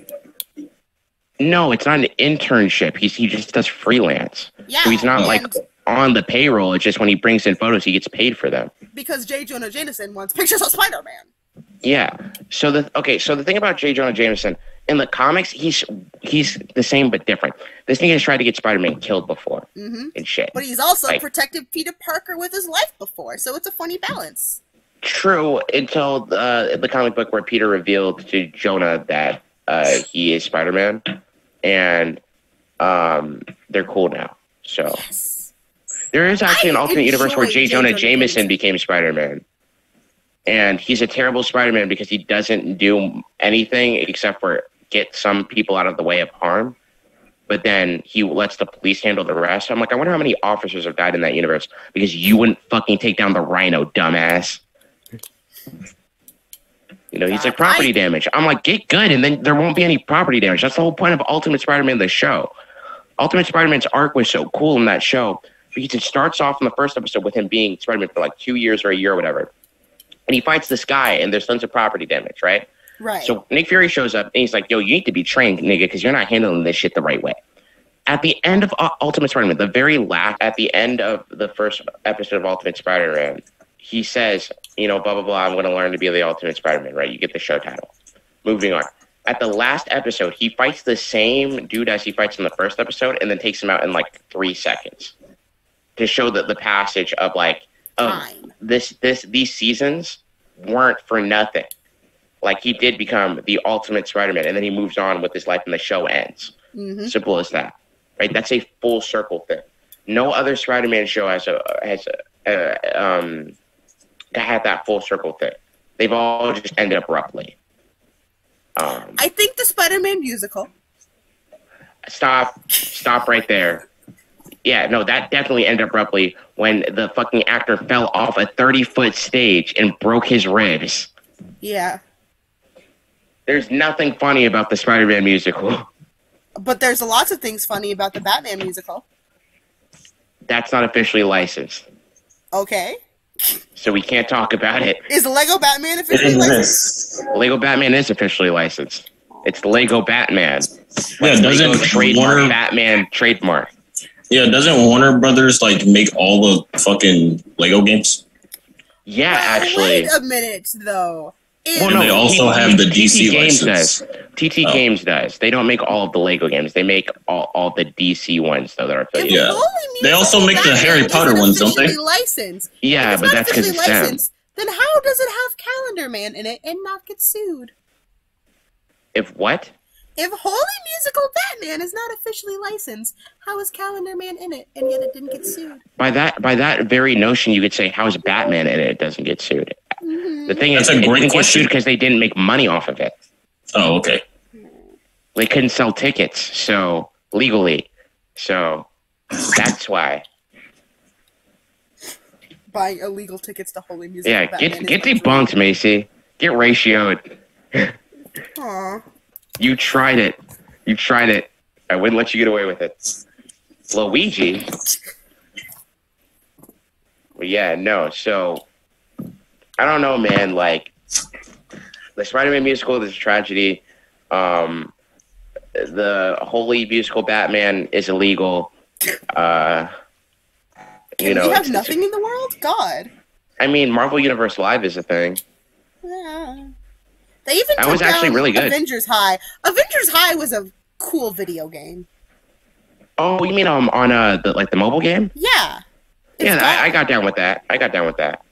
Speaker 1: No, it's not an internship. He's he just does freelance.
Speaker 3: yeah,
Speaker 1: So he's not
Speaker 3: and
Speaker 1: like on the payroll. It's just when he brings in photos, he gets paid for them.
Speaker 3: because J. Jonah Jameson wants pictures of Spider-Man.
Speaker 1: Yeah. So the okay. So the thing about J. Jonah Jameson in the comics, he's he's the same but different. This nigga has tried to get Spider Man killed before
Speaker 3: hmm
Speaker 1: and shit.
Speaker 3: But he's also
Speaker 1: Like-
Speaker 3: protected Peter Parker with his life before, so it's a funny balance.
Speaker 1: True until uh, the comic book where Peter revealed to Jonah that uh, he is Spider Man, and um, they're cool now. So
Speaker 3: Yes.
Speaker 1: there is actually an
Speaker 3: I
Speaker 1: alternate universe where J. Jonah
Speaker 3: Jonah
Speaker 1: Jameson
Speaker 3: Jameson.
Speaker 1: became Spider Man. And he's a terrible Spider Man because he doesn't do anything except for get some people out of the way of harm. But then he lets the police handle the rest. I'm like, I wonder how many officers have died in that universe because you wouldn't fucking take down the rhino, dumbass. You know, he's like property
Speaker 3: I-
Speaker 1: damage. I'm like, get good, and then there won't be any property damage. That's the whole point of Ultimate Spider-Man, the show. Ultimate Spider-Man's arc was so cool in that show because it starts off in the first episode with him being Spider-Man for like two years or a year or whatever, and he fights this guy, and there's tons of property damage, right?
Speaker 3: Right.
Speaker 1: So Nick Fury shows up, and he's like, "Yo, you need to be trained, nigga, because you're not handling this shit the right way." At the end of uh, Ultimate Spider-Man, the very last, at the end of the first episode of Ultimate Spider-Man, he says, "You know, blah blah blah. I'm going to learn to be the Ultimate Spider-Man." Right? You get the show title. Moving on. At the last episode, he fights the same dude as he fights in the first episode, and then takes him out in like three seconds to show that the passage of like
Speaker 3: Time.
Speaker 1: this this these seasons weren't for nothing. Like he did become the ultimate Spider-Man, and then he moves on with his life, and the show ends.
Speaker 3: hmm
Speaker 1: Simple as that. Right? That's a full circle thing. No other Spider-Man show has a has a, uh, um had that full circle thing. They've all just ended abruptly. Um,
Speaker 3: I think the Spider-Man musical.
Speaker 1: stop, stop right there. Yeah, no, that definitely ended abruptly when the fucking actor fell off a thirty-foot stage and broke his ribs.
Speaker 3: Yeah.
Speaker 1: There's nothing funny about the Spider-Man musical.
Speaker 3: But there's lots of things funny about the Batman musical.
Speaker 1: That's not officially licensed,
Speaker 3: Okay.
Speaker 1: So we can't talk about it.
Speaker 3: Is Lego Batman
Speaker 4: It
Speaker 3: officially licensed?
Speaker 1: Lego Batman is officially licensed. It's Lego Batman.
Speaker 4: Yeah,
Speaker 1: Lego
Speaker 4: doesn't
Speaker 1: trademark
Speaker 4: Warner?
Speaker 1: Batman trademark.
Speaker 4: Yeah, doesn't Warner Brothers like make all the fucking Lego games?
Speaker 1: Yeah,
Speaker 3: Well,
Speaker 1: actually.
Speaker 3: Wait a minute, though. It-
Speaker 1: Well,
Speaker 4: And
Speaker 1: no,
Speaker 4: they also
Speaker 1: T-
Speaker 4: have the
Speaker 1: TT
Speaker 4: DC
Speaker 1: Games
Speaker 4: license.
Speaker 1: does. TT
Speaker 4: Oh.
Speaker 1: Games does. They don't make all of the Lego games. They make all, all the DC ones though that are affiliated.
Speaker 4: Yeah. They also make the Harry Potter ones, don't they?
Speaker 3: officially Licensed.
Speaker 1: Yeah,
Speaker 3: it's
Speaker 1: but that's because
Speaker 3: officially
Speaker 1: it's them.
Speaker 3: licensed, then how does it have Calendar Man in it and not get sued?
Speaker 1: If what?
Speaker 3: If Holy Musical Batman is not officially licensed, how is Calendar Man in it and yet it didn't get sued?
Speaker 1: By that by that very notion, you could say, "How is Batman in it? It doesn't get sued." The thing
Speaker 4: That's
Speaker 1: is,
Speaker 4: a
Speaker 1: it
Speaker 4: great
Speaker 1: didn't get
Speaker 4: question.
Speaker 1: sued because they didn't make money off of it.
Speaker 4: Oh, okay.
Speaker 1: They couldn't sell tickets, so legally, so that's why.
Speaker 3: Buying illegal tickets to Holy music.
Speaker 1: Yeah, get
Speaker 3: is
Speaker 1: get
Speaker 3: untrue.
Speaker 1: debunked, Macy. Get ratioed.
Speaker 3: Aw.
Speaker 1: You tried it. You tried it. I wouldn't let you get away with it. Luigi. But yeah, no. So I don't know, man. Like the Spider-Man musical is a tragedy. Um, the Holy musical Batman is illegal. Uh, you know,
Speaker 3: we have nothing in the world? God.
Speaker 1: I mean, Marvel Universe Live is a thing.
Speaker 3: Yeah. They even
Speaker 1: That
Speaker 3: took
Speaker 1: was actually
Speaker 3: down
Speaker 1: really good.
Speaker 3: Avengers High. Avengers High was a cool video game.
Speaker 1: Oh, you mean um on uh the, like the mobile game?
Speaker 3: Yeah. It's
Speaker 1: yeah, I, I got down with that. I got down with that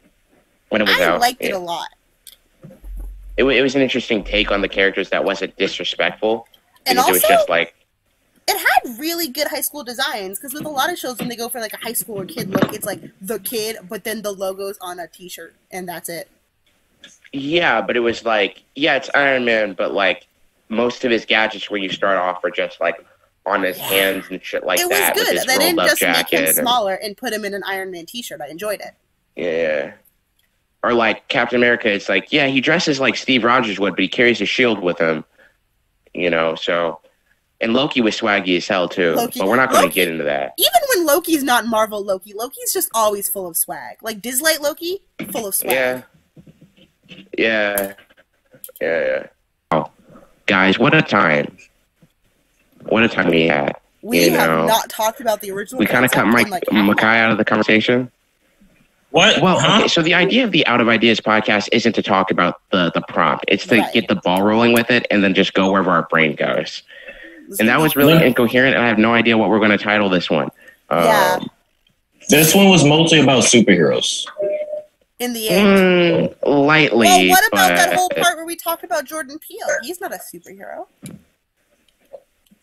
Speaker 1: when it was
Speaker 3: I
Speaker 1: out.
Speaker 3: liked
Speaker 1: Yeah.
Speaker 3: it a lot.
Speaker 1: it, it was an interesting take on the characters that wasn't disrespectful
Speaker 3: And
Speaker 1: because it was
Speaker 3: also-
Speaker 1: just like
Speaker 3: It had really good high school designs because with a lot of shows when they go for like a high school or kid look, it's like the kid, but then the logo's on a T-shirt and that's it.
Speaker 1: yeah but it was like yeah it's iron man but like most of his gadgets when you start off are just like on his
Speaker 3: Yeah.
Speaker 1: hands and shit like
Speaker 3: it was
Speaker 1: that with
Speaker 3: good. They didn't just make him
Speaker 1: and-
Speaker 3: smaller and put him in an Iron Man T-shirt. I enjoyed it.
Speaker 1: yeah or like captain america it's like yeah he dresses like steve rogers would but he carries a shield with him you know so and loki was swaggy as hell too
Speaker 3: Loki-
Speaker 1: but we're not going to get into that
Speaker 3: Even when Loki's not Marvel Loki, Loki's just always full of swag. Like Dislyte Loki, full of swag.
Speaker 1: Yeah. Yeah. Yeah. yeah. Oh, guys, what a time! What a time we had.
Speaker 3: We
Speaker 1: You
Speaker 3: have
Speaker 1: know,
Speaker 3: not talked about the original.
Speaker 1: We kind of cut Mike
Speaker 3: like,
Speaker 1: Michai out of the conversation.
Speaker 4: What?
Speaker 1: Well,
Speaker 4: Huh?
Speaker 1: okay, so the idea of the Out of Ideas podcast isn't to talk about the the prompt; it's to
Speaker 3: Right.
Speaker 1: get the ball rolling with it, and then just go wherever our brain goes. And that was really
Speaker 4: Yeah.
Speaker 1: incoherent, and I have no idea what we're going to title this one. Um,
Speaker 3: Yeah.
Speaker 4: This one was mostly about superheroes.
Speaker 3: in the end.
Speaker 1: mm, lightly.
Speaker 3: Well, what about that whole part where we talked about Jordan Peele? He's not a superhero.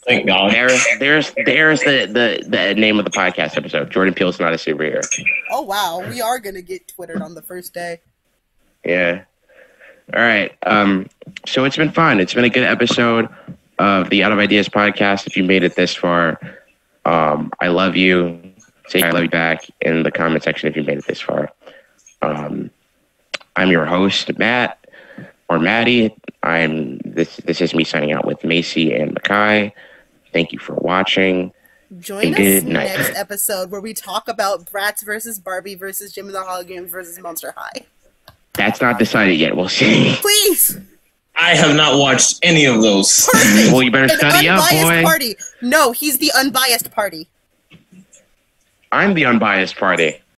Speaker 4: Thank God.
Speaker 1: There, there's, there's the, the the name of the podcast episode. Jordan Peele's not a superhero.
Speaker 3: Oh wow, we are gonna get twittered on the first day.
Speaker 1: Yeah. All right. Um. So it's been fun. It's been a good episode of the Out of Ideas podcast. If you made it this far, um, I love you. Say I love you back in the comment section if you made it this far. Um, I'm your host, Matt or Maddie. I'm this. This is me signing out with Macy and Michai. Thank you for watching.
Speaker 3: Join us
Speaker 1: Good night.
Speaker 3: next episode where we talk about Bratz versus Barbie versus Jem of the Holograms versus Monster High.
Speaker 1: That's not decided yet. We'll see.
Speaker 3: Please,
Speaker 4: I have not watched any of those.
Speaker 3: perfect.
Speaker 1: Well, you better
Speaker 3: An
Speaker 1: study up, boy.
Speaker 3: party. No, he's the unbiased party.
Speaker 1: I'm the unbiased party.